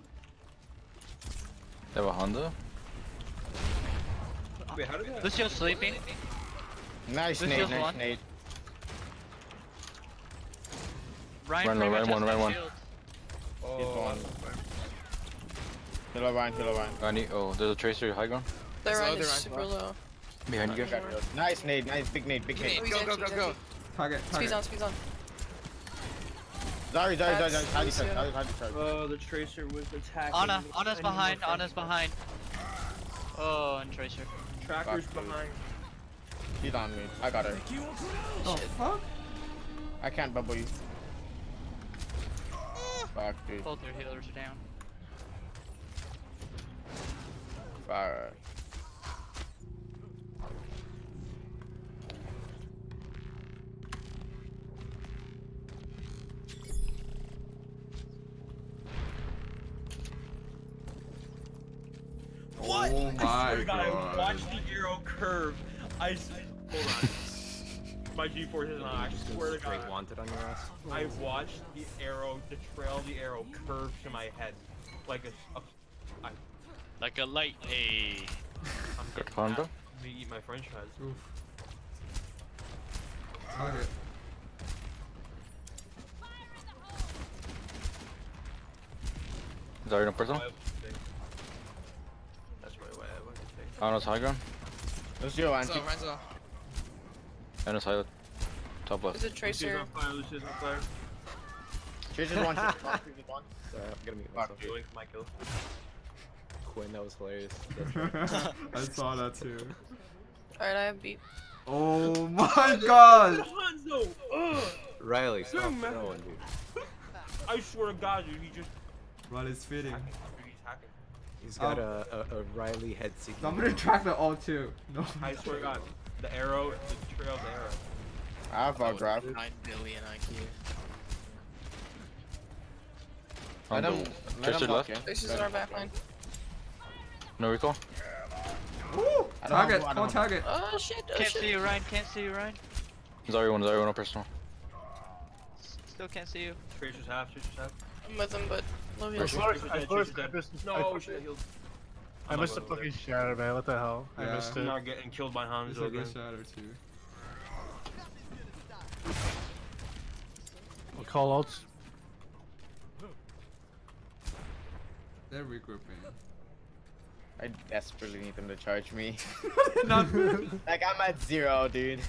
Speaker 14: They have a Honda?
Speaker 10: Wait, how did that?
Speaker 2: Lucio's sleeping.
Speaker 8: Nice
Speaker 2: This
Speaker 8: nade,
Speaker 2: is
Speaker 8: nice
Speaker 2: one.
Speaker 8: nade.
Speaker 2: Rein
Speaker 14: Run,
Speaker 2: pretty
Speaker 14: run, one,
Speaker 2: has
Speaker 14: run, one.
Speaker 2: shield.
Speaker 8: He's
Speaker 10: Oh,
Speaker 8: one. Kill a Rein, kill a Rein.
Speaker 14: I need. Oh, there's a tracer high ground.
Speaker 13: Their
Speaker 6: There's
Speaker 13: run
Speaker 6: other
Speaker 13: is super low.
Speaker 14: Behind you.
Speaker 8: Got it. Nice nade, nice big nade, big nade.
Speaker 6: Nade, Go, go, go, go.
Speaker 4: Target,
Speaker 13: Squeeze
Speaker 4: target.
Speaker 13: on, squeeze on.
Speaker 10: Oh, the tracer was attacking.
Speaker 2: Anna,
Speaker 10: me.
Speaker 2: Anna's
Speaker 10: I
Speaker 2: behind,
Speaker 10: more
Speaker 2: Anna's behind. Oh, and Tracer.
Speaker 10: Tracker's
Speaker 8: Fuck,
Speaker 10: behind.
Speaker 8: She's on me. I got her.
Speaker 4: Oh, fuck.
Speaker 8: I can't bubble you. Ah. Fuck, dude.
Speaker 2: Both their healers are down.
Speaker 8: Fire.
Speaker 10: Swear to God, I
Speaker 4: god.
Speaker 10: watched the arrow curve. I s- hold on. [laughs] My G-force is on. I swear to
Speaker 1: Straight
Speaker 10: God.
Speaker 1: wanted on your ass.
Speaker 10: I watched the arrow, the trail of the arrow curve to my head, like a. a I,
Speaker 2: Like a light. Hey.
Speaker 10: I'm
Speaker 14: Good
Speaker 10: getting
Speaker 14: Honda.
Speaker 10: mad. Let me eat my French fries.
Speaker 4: Oof. Target.
Speaker 14: Zarya no personal.
Speaker 10: I want to take.
Speaker 14: Ana's high ground.
Speaker 8: Lucio,
Speaker 6: Renzo,
Speaker 8: anti.
Speaker 6: Renzo.
Speaker 14: Ana's high. Top left.
Speaker 13: Is it
Speaker 10: Lucia's
Speaker 13: Tracer?
Speaker 10: on fire. Lucia's on fire.
Speaker 8: Tracer's one, Tracer's [laughs] one,
Speaker 1: Sorry, I'm gonna mute myself.
Speaker 8: dude.
Speaker 10: Doing my kill.
Speaker 1: Quinn, that was hilarious. [laughs] That's right. [laughs]
Speaker 4: I saw that too.
Speaker 13: Alright, I have beat.
Speaker 4: Oh my god!
Speaker 10: Hanzo! Ugh!
Speaker 1: Riley, stop
Speaker 10: Zoom,
Speaker 1: throwing, dude.
Speaker 10: I swear to God, dude, he just.
Speaker 4: What is fitting?
Speaker 10: Hacking. Dude, he's hacking.
Speaker 1: He's got
Speaker 4: Oh.
Speaker 1: a, a, a Riley head seeking.
Speaker 4: Somebody track the all too. No.
Speaker 10: I swear to God, the arrow, the trail of the arrow.
Speaker 8: I have a graph.
Speaker 6: 9 billion IQ.
Speaker 8: Let
Speaker 14: Honda.
Speaker 8: him, let
Speaker 14: Tracer
Speaker 8: him
Speaker 14: left.
Speaker 8: in.
Speaker 13: Tracer's in our
Speaker 8: him
Speaker 13: back line.
Speaker 14: No recall.
Speaker 4: Woo! Target,
Speaker 8: have- I
Speaker 4: on
Speaker 8: don't have-
Speaker 4: target.
Speaker 13: Oh shit, oh
Speaker 2: Can't
Speaker 13: shit.
Speaker 2: see you, Rein. Can't see you, Rein.
Speaker 14: Zarya one. Zarya one. No personal.
Speaker 2: Still can't see you.
Speaker 10: Tracer's half, Tracer's half.
Speaker 13: I'm with him, but no
Speaker 10: Tracer's
Speaker 13: heals.
Speaker 10: dead, Tracer's
Speaker 12: I
Speaker 10: dead,
Speaker 12: I
Speaker 10: dead.
Speaker 12: missed-
Speaker 10: No,
Speaker 12: I-
Speaker 10: we should have healed.
Speaker 12: I missed the fucking
Speaker 10: there.
Speaker 12: shatter, man. What the hell? I
Speaker 4: Yeah.
Speaker 12: missed
Speaker 10: I'm
Speaker 12: it.
Speaker 10: not getting killed by
Speaker 4: It's
Speaker 10: Hanzo
Speaker 4: a good
Speaker 10: again.
Speaker 4: shatter too.
Speaker 12: I'll call out.
Speaker 4: They're regrouping.
Speaker 8: I desperately need them to charge me. [laughs] [laughs] Like I'm at zero, dude.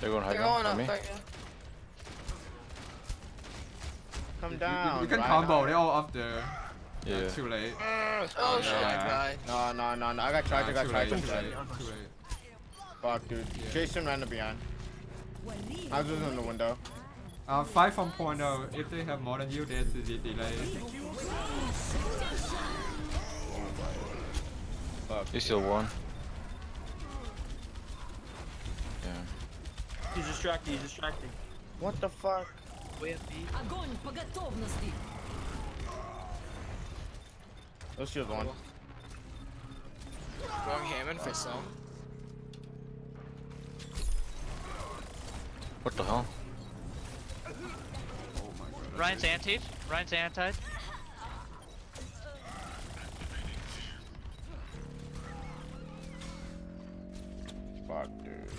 Speaker 14: They're going high
Speaker 13: They're going up,
Speaker 14: on me.
Speaker 13: right, yeah.
Speaker 8: Come down.
Speaker 4: You, you can
Speaker 8: Rein.
Speaker 4: combo. They're all up there.
Speaker 14: Yeah.
Speaker 4: Too late.
Speaker 6: Oh shit, I
Speaker 4: Yeah.
Speaker 6: died.
Speaker 8: No, no, no, no. I got charged. I
Speaker 4: Nah,
Speaker 8: got
Speaker 4: too
Speaker 8: charged.
Speaker 4: late.
Speaker 8: I'm
Speaker 4: Too
Speaker 8: sorry.
Speaker 4: late. Too late.
Speaker 8: Fuck, dude.
Speaker 4: Yeah.
Speaker 8: Jason ran up behind. I was just in the window.
Speaker 4: Uh, five from point oh. If they have more than you, there's a de- delay.
Speaker 8: Fuck.
Speaker 14: He's still one. Yeah.
Speaker 10: He's distracting. he's distracting.
Speaker 8: What the fuck?
Speaker 7: Огонь по готовности.
Speaker 8: Let's do one.
Speaker 6: Wrong Hammond for some.
Speaker 14: What the hell?
Speaker 2: Rein's anti. Rein's anti.
Speaker 8: Fuck, dude.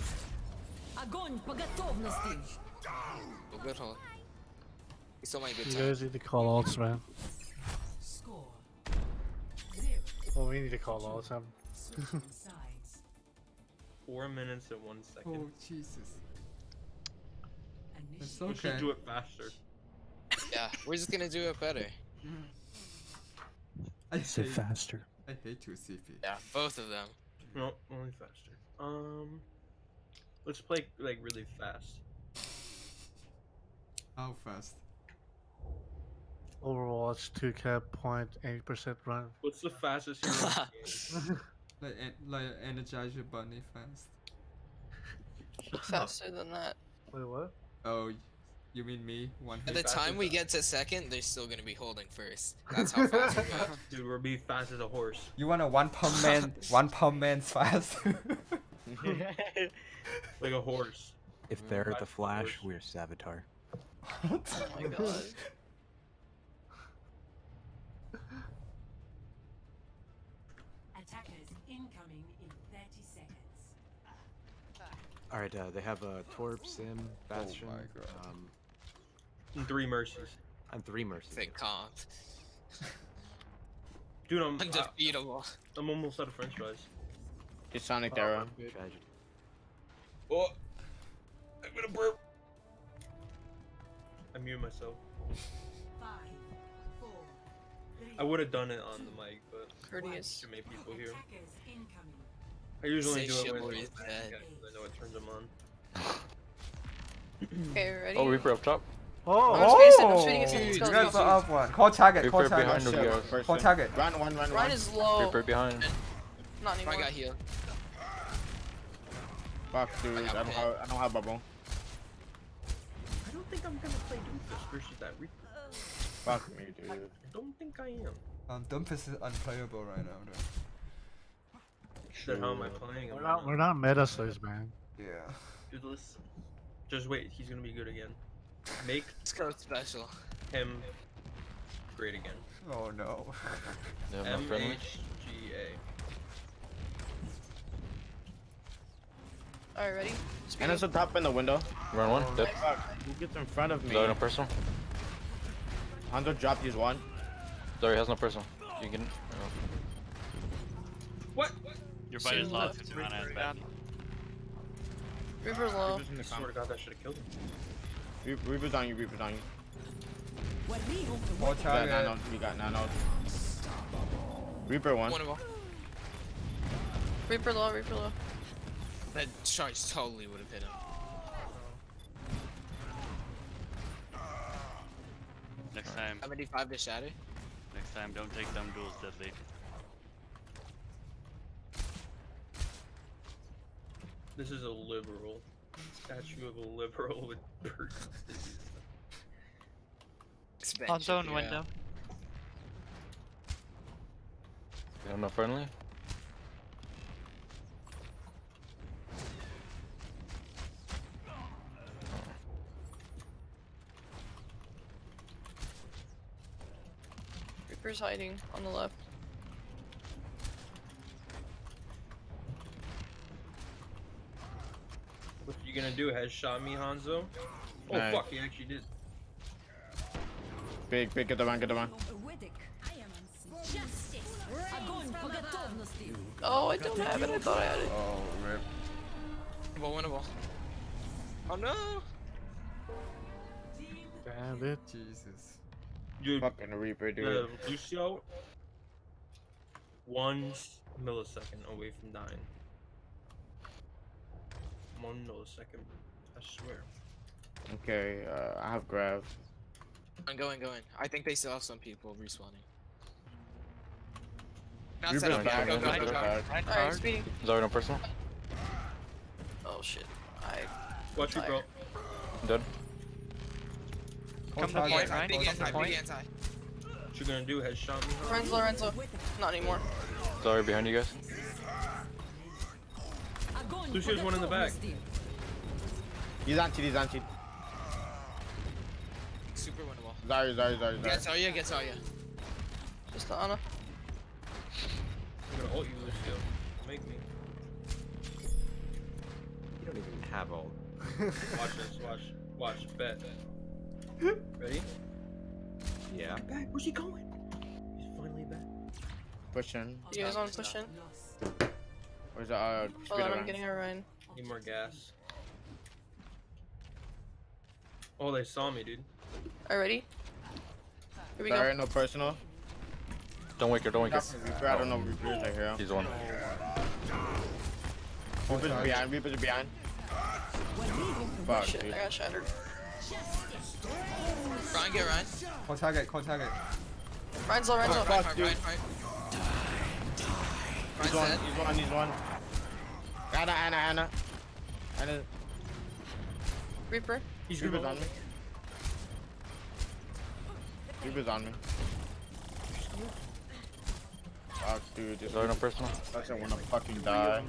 Speaker 7: Огонь по готовности.
Speaker 6: Убежал good hold. He still might good
Speaker 12: You guys need to call outs, man.
Speaker 7: Score. Zero.
Speaker 12: Well, we need to call outs. I'm [laughs]
Speaker 10: Four minutes and one second.
Speaker 4: Oh Jesus. It's
Speaker 10: We
Speaker 4: okay.
Speaker 10: should do it faster. [laughs]
Speaker 6: Yeah, we're just gonna do it better.
Speaker 4: I said
Speaker 12: faster.
Speaker 4: I hate 2CP.
Speaker 6: Yeah, both of them.
Speaker 10: No, only faster. Um, let's play like really fast.
Speaker 4: How fast?
Speaker 12: Overwatch 2K point 8% run.
Speaker 10: What's the fastest hero? [laughs] in the?
Speaker 4: Like, en- like energize your bunny fast. [laughs]
Speaker 13: Faster than that.
Speaker 12: Wait, what?
Speaker 4: Oh, you mean me? One
Speaker 6: By the time we get to second, they're still gonna be holding first. That's how fast we go. [laughs]
Speaker 10: Dude, we're be fast as a horse.
Speaker 4: You want a one pump man? one pump man's fast.
Speaker 10: Like a horse.
Speaker 15: If they're
Speaker 10: Ride
Speaker 15: the
Speaker 10: the
Speaker 15: Flash,
Speaker 10: horse.
Speaker 15: we're Savitar.
Speaker 13: Oh my god.
Speaker 7: Attackers incoming in 30 seconds.
Speaker 15: Alright, uh, they have a Torb, Sim, Bastion,
Speaker 4: my God.
Speaker 15: um,
Speaker 10: And three mercies.
Speaker 15: and three Mercies.
Speaker 6: Thick comp.
Speaker 10: Dude, I'm I,
Speaker 6: Undefeatable.
Speaker 10: I'm almost out of French fries.
Speaker 8: Get Sonic Arrow.
Speaker 15: Tragedy.
Speaker 10: Oh, I'm gonna burp. I mute myself.
Speaker 7: Five, four, three.
Speaker 10: I would have done it on the mic, but
Speaker 13: Courteous.
Speaker 10: too many people here. I usually
Speaker 6: Say
Speaker 10: do it
Speaker 6: shit
Speaker 10: when
Speaker 6: more
Speaker 10: there's
Speaker 6: than
Speaker 10: a
Speaker 6: that.
Speaker 10: guy, 'cause I know it turns them on. [laughs]
Speaker 13: Okay, ready?
Speaker 14: Oh, Reaper up top.
Speaker 12: Oh!
Speaker 13: I'm spacing, I'm shooting it,
Speaker 4: you guys
Speaker 13: let's
Speaker 4: are up one. Call target. Call
Speaker 14: Reaper behind
Speaker 4: target.
Speaker 14: Nubia.
Speaker 8: First
Speaker 4: Call
Speaker 8: one.
Speaker 4: target.
Speaker 8: Run, one, run,
Speaker 13: Rein
Speaker 8: run.
Speaker 13: is low.
Speaker 14: Reaper behind.
Speaker 13: Not anymore.
Speaker 6: I got healed.
Speaker 8: Fuck, dude. I
Speaker 6: got
Speaker 8: don't have, I don't have bubble.
Speaker 10: I don't think I'm gonna play Doomfist versus that Reaper.
Speaker 8: Fuck me, dude.
Speaker 10: I don't think I am.
Speaker 4: Um, Dumpus is unplayable right now, though.
Speaker 10: Then how am I playing?
Speaker 12: We're not, we're not meta slaves, man.
Speaker 4: Yeah.
Speaker 10: Dude, listen. Just wait, he's gonna be good again. Make [laughs]
Speaker 6: Let's go special.
Speaker 10: him great again.
Speaker 4: Oh no.
Speaker 14: Yeah, not
Speaker 10: M
Speaker 14: friendly.
Speaker 10: H G A.
Speaker 13: Alright, ready?
Speaker 8: And
Speaker 13: Speeding.
Speaker 8: there's a top in the window.
Speaker 14: Run one. Dead.
Speaker 8: Fuck, who gets in front of me?
Speaker 14: Zarya no personal.
Speaker 8: Hanzo dropped his one.
Speaker 14: Zarya has no personal. You can. oh.
Speaker 10: What?
Speaker 2: Your fight is lost
Speaker 8: left.
Speaker 2: if you're on.
Speaker 13: Reaper low.
Speaker 8: Reaper's in the
Speaker 10: I swear to God, that should have killed him.
Speaker 8: Re- Reaper's on you, Reaper's on you.
Speaker 4: Call
Speaker 8: You got
Speaker 4: target.
Speaker 8: nano, you got nano. Reaper one.
Speaker 6: One of them.
Speaker 13: Reaper low, Reaper low.
Speaker 6: That charge totally would have hit him.
Speaker 2: Next time,
Speaker 6: 75 to shatter.
Speaker 2: Next time, don't take dumb duels deadly.
Speaker 10: This is a liberal. Statue of a liberal with birds.
Speaker 6: Expansion,
Speaker 11: zone
Speaker 6: yeah.
Speaker 11: window.
Speaker 14: You have no friendly.
Speaker 13: Hiding on the left.
Speaker 10: What are you gonna do? Headshot me, Hanzo? Oh
Speaker 8: nice.
Speaker 10: fuck, he actually did.
Speaker 8: Big, big, get the one, get the one.
Speaker 13: Oh, I don't have it. I thought I had it.
Speaker 4: Oh, rip.
Speaker 6: Well, winnable. Oh no!
Speaker 12: Damn it,
Speaker 4: Jesus.
Speaker 10: Dude,
Speaker 8: Fucking Reaper, dude.
Speaker 10: the Lucio, one millisecond away from dying. One millisecond. I swear.
Speaker 8: Okay, uh, I have grab.
Speaker 6: I'm going, going. I think they still have some people respawning. Not
Speaker 8: Reaper's
Speaker 6: set up.
Speaker 8: back,
Speaker 6: Go, go,
Speaker 8: Reaper's
Speaker 6: go, go.
Speaker 13: Alright, speeding.
Speaker 14: Zarya no personal.
Speaker 13: Oh shit. I.
Speaker 10: Watch you, bro.
Speaker 14: I'm
Speaker 4: Dead.
Speaker 11: Come to point, Rein.
Speaker 6: Big anti, big anti.
Speaker 10: What you gonna do, headshot me?
Speaker 13: Lorenzo, Lorenzo. Not anymore.
Speaker 14: Sorry, behind you guys.
Speaker 10: Lucio's one in the back.
Speaker 8: He's anti, he's anti.
Speaker 6: Super winnable.
Speaker 8: Zarya, Zarya, Zarya, Zarya.
Speaker 6: Gets all you, gets Arya.
Speaker 13: Just the Ana.
Speaker 10: I'm gonna ult you, Lucio. Make me.
Speaker 1: You don't even have ult.
Speaker 10: watch this, watch. Watch, bet. bet. Ready?
Speaker 1: Yeah.
Speaker 10: Back. Where's he going? He's finally back.
Speaker 8: Pushing.
Speaker 13: You guys want to push in?
Speaker 8: Where's the, uh,
Speaker 13: Hold on, I'm
Speaker 8: around?
Speaker 13: getting a Rein.
Speaker 10: Need more gas. Oh, they saw me, dude.
Speaker 13: Alright, ready? Here we
Speaker 8: Zarya,
Speaker 13: go.
Speaker 8: no personal.
Speaker 14: Don't wake her. Don't wake her.
Speaker 8: Reaper, I don't know if Reaper's right here.
Speaker 14: He's the one.
Speaker 8: Reaper's behind, Reaper's behind. Fuck,
Speaker 13: Shit,
Speaker 8: dude.
Speaker 13: I got shattered.
Speaker 6: Rein, get Rein.
Speaker 4: Call target, call target.
Speaker 13: Rein's low, Rein's
Speaker 8: Oh,
Speaker 13: low.
Speaker 8: fuck, Rein.
Speaker 13: Rein, Rein.
Speaker 8: He's
Speaker 13: Rein's
Speaker 8: one, he's one, he's one. Anna, Anna, Anna. Anna.
Speaker 13: Reaper.
Speaker 10: He's
Speaker 8: Reaper's on me. Reaper's on me. Fuck, dude. This
Speaker 14: Sorry, no personal.
Speaker 8: doesn't wanna fucking die.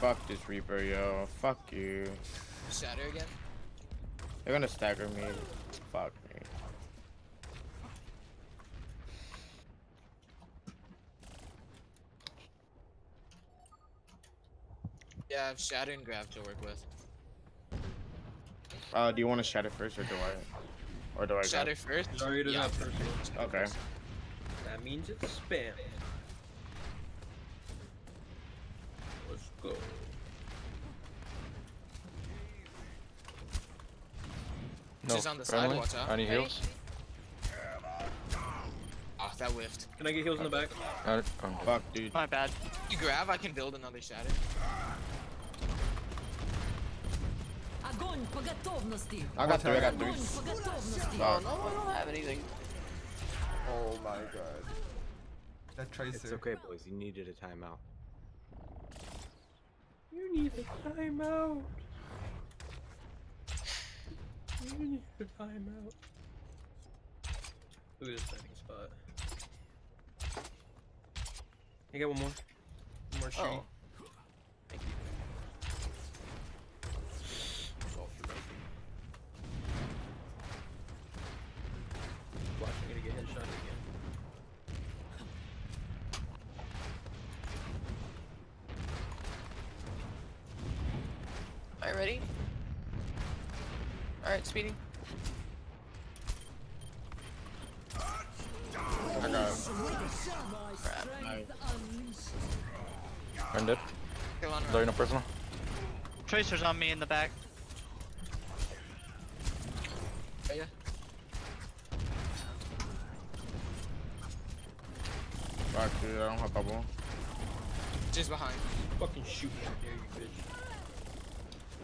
Speaker 8: Fuck this Reaper, yo. Fuck you.
Speaker 6: Shatter again.
Speaker 8: They're gonna stagger me. Fuck me.
Speaker 6: Yeah, I have Shatter and Grab to work with.
Speaker 8: Uh, do you want to shatter first, or do I? Or do I? go?
Speaker 6: Shatter first.
Speaker 10: Zarya doesn't
Speaker 6: Yeah.
Speaker 10: have personal.
Speaker 8: Okay.
Speaker 10: That means it's spam. Go.
Speaker 14: No.
Speaker 6: She's on the side, watch out. Any
Speaker 14: heals?
Speaker 6: Ah, oh, that whiffed.
Speaker 10: Can I get heals in the back?
Speaker 14: I, oh,
Speaker 8: fuck, dude.
Speaker 11: My bad.
Speaker 6: You grab, I can build another shatter.
Speaker 8: I got three, I got three.
Speaker 13: No, no, I don't have anything.
Speaker 4: Oh my god. That tracer.
Speaker 15: It's okay, boys. You needed a timeout.
Speaker 10: You need a timeout. You need a timeout. Look at this landing spot. I got one more. One more shooting.
Speaker 13: Oh.
Speaker 10: Thank you. Solve for Viking. Watch, I'm gonna get headshot again.
Speaker 13: Alright, ready? Alright, Speedy.
Speaker 8: I got.
Speaker 13: Crap.
Speaker 14: I'm dead.
Speaker 6: Kill on
Speaker 14: Sorry, no personal.
Speaker 11: Tracer's on me in the back.
Speaker 6: Yeah.
Speaker 8: Fuck, dude. I don't have bubble.
Speaker 6: Just behind.
Speaker 10: Fucking shoot me up there, you bitch.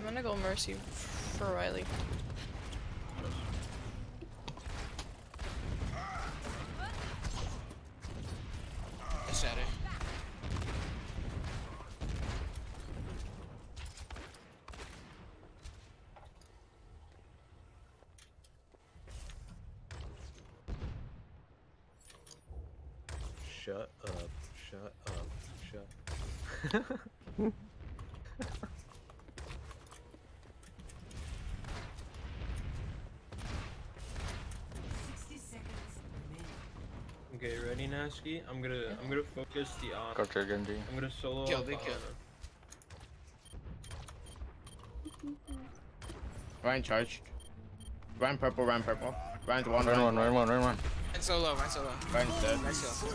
Speaker 13: I'm gonna go Mercy for Riley.
Speaker 6: Shatter.
Speaker 15: Shut up. Shut up. Shut.
Speaker 10: Okay. I'm gonna I'm gonna focus the on.
Speaker 14: Got your Genji.
Speaker 10: I'm gonna solo.
Speaker 6: Kill,
Speaker 10: up
Speaker 6: big kill.
Speaker 8: Rein charged. Rein purple. Rein purple. Rein's one.
Speaker 14: Run one, run one, run one.
Speaker 6: And solo, Rein solo.
Speaker 8: Rein's dead.
Speaker 6: Nice kill.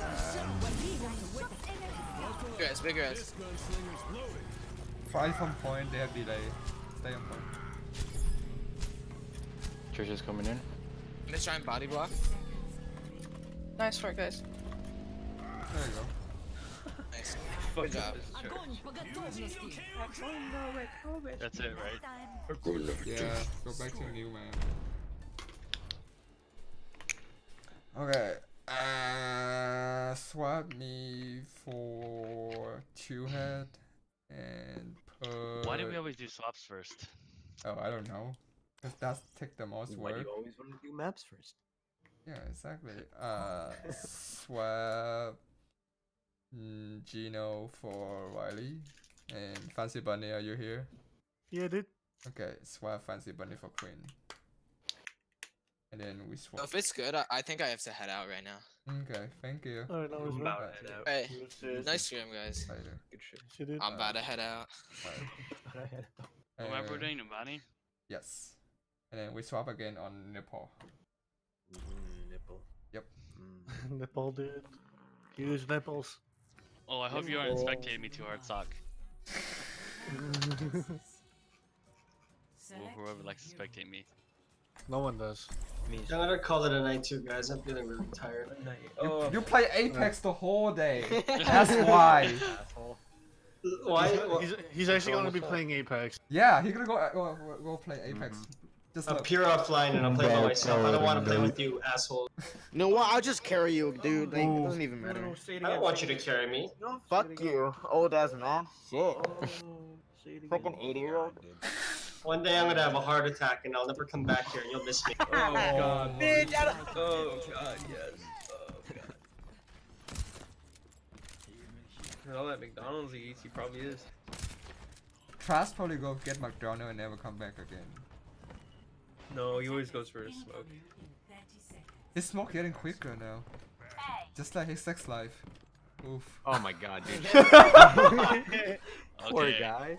Speaker 6: Big res, big res.
Speaker 4: Five on point, they have delay. Stay on point.
Speaker 14: Trisha's coming in.
Speaker 6: I'm just trying body block.
Speaker 13: Nice work, guys.
Speaker 2: That's it, right?
Speaker 4: Yeah, go back to new map. Okay. Uh, swap me for two head and put.
Speaker 2: Why do we always do swaps first?
Speaker 4: Oh, I don't know. Cause that's take the most
Speaker 15: Why
Speaker 4: work.
Speaker 15: Why do you always want to do maps first?
Speaker 4: Yeah, exactly. Uh, [laughs] swap mm, Gino for Riley and Fancy Bunny. Are you here?
Speaker 12: Yeah, dude.
Speaker 4: Okay, swap Fancy Bunny for Queen. And then we swap.
Speaker 6: If it's good, I, I think I have to head out right now.
Speaker 4: Okay, thank you.
Speaker 12: Alright, no worries,
Speaker 10: I'm about to head out.
Speaker 6: Hey,
Speaker 12: Cheers.
Speaker 6: nice stream, guys.
Speaker 4: Later.
Speaker 15: Good shit.
Speaker 12: Shit.
Speaker 6: I'm about to head out.
Speaker 2: Remember we're
Speaker 4: Uh,
Speaker 2: doing Numbani?
Speaker 4: Yes. And then we swap again on Nepal.
Speaker 15: Mm, nipple.
Speaker 4: Yep.
Speaker 15: Mm. [laughs]
Speaker 12: Nipple, dude. Huge nipples.
Speaker 2: Oh, I hope you aren't spectating me too hard, sock. Or [laughs] whoever likes to spectate me.
Speaker 12: No one does.
Speaker 10: Me.
Speaker 3: I'm gonna call it a night too, guys. I'm feeling really tired.
Speaker 10: Night.
Speaker 4: You,
Speaker 10: Oh,
Speaker 4: you play Apex the whole day. [laughs] That's why.
Speaker 3: Why?
Speaker 12: He's, he's actually going to be playing Apex.
Speaker 4: Yeah, he's gonna go uh, go, go, go play Apex. Just
Speaker 3: I'm
Speaker 4: look.
Speaker 3: pure offline and I'm playing by myself. I don't want to play with you, asshole.
Speaker 8: No, what? I'll just carry you, dude. Like, it doesn't even matter.
Speaker 10: no, say
Speaker 3: I don't want you to carry me.
Speaker 8: Fuck you, old ass man. Shit.
Speaker 10: Oh, [laughs] say it again.
Speaker 8: Fucking 80 year old.
Speaker 3: One day I'm gonna have a heart attack and I'll never come back here and you'll miss me. [laughs]
Speaker 10: Oh god. [laughs]
Speaker 8: Bitch, I don't-
Speaker 10: Oh god, yes. Oh god. And all that McDonald's he eats, he probably is.
Speaker 4: Trash probably go get McDonald and never come back again.
Speaker 10: No, he always goes for a smoke.
Speaker 4: His smoke getting quicker now. Just like his sex life. Oof.
Speaker 1: Oh my god, dude. [laughs] [laughs]
Speaker 2: Okay.
Speaker 1: Poor guy.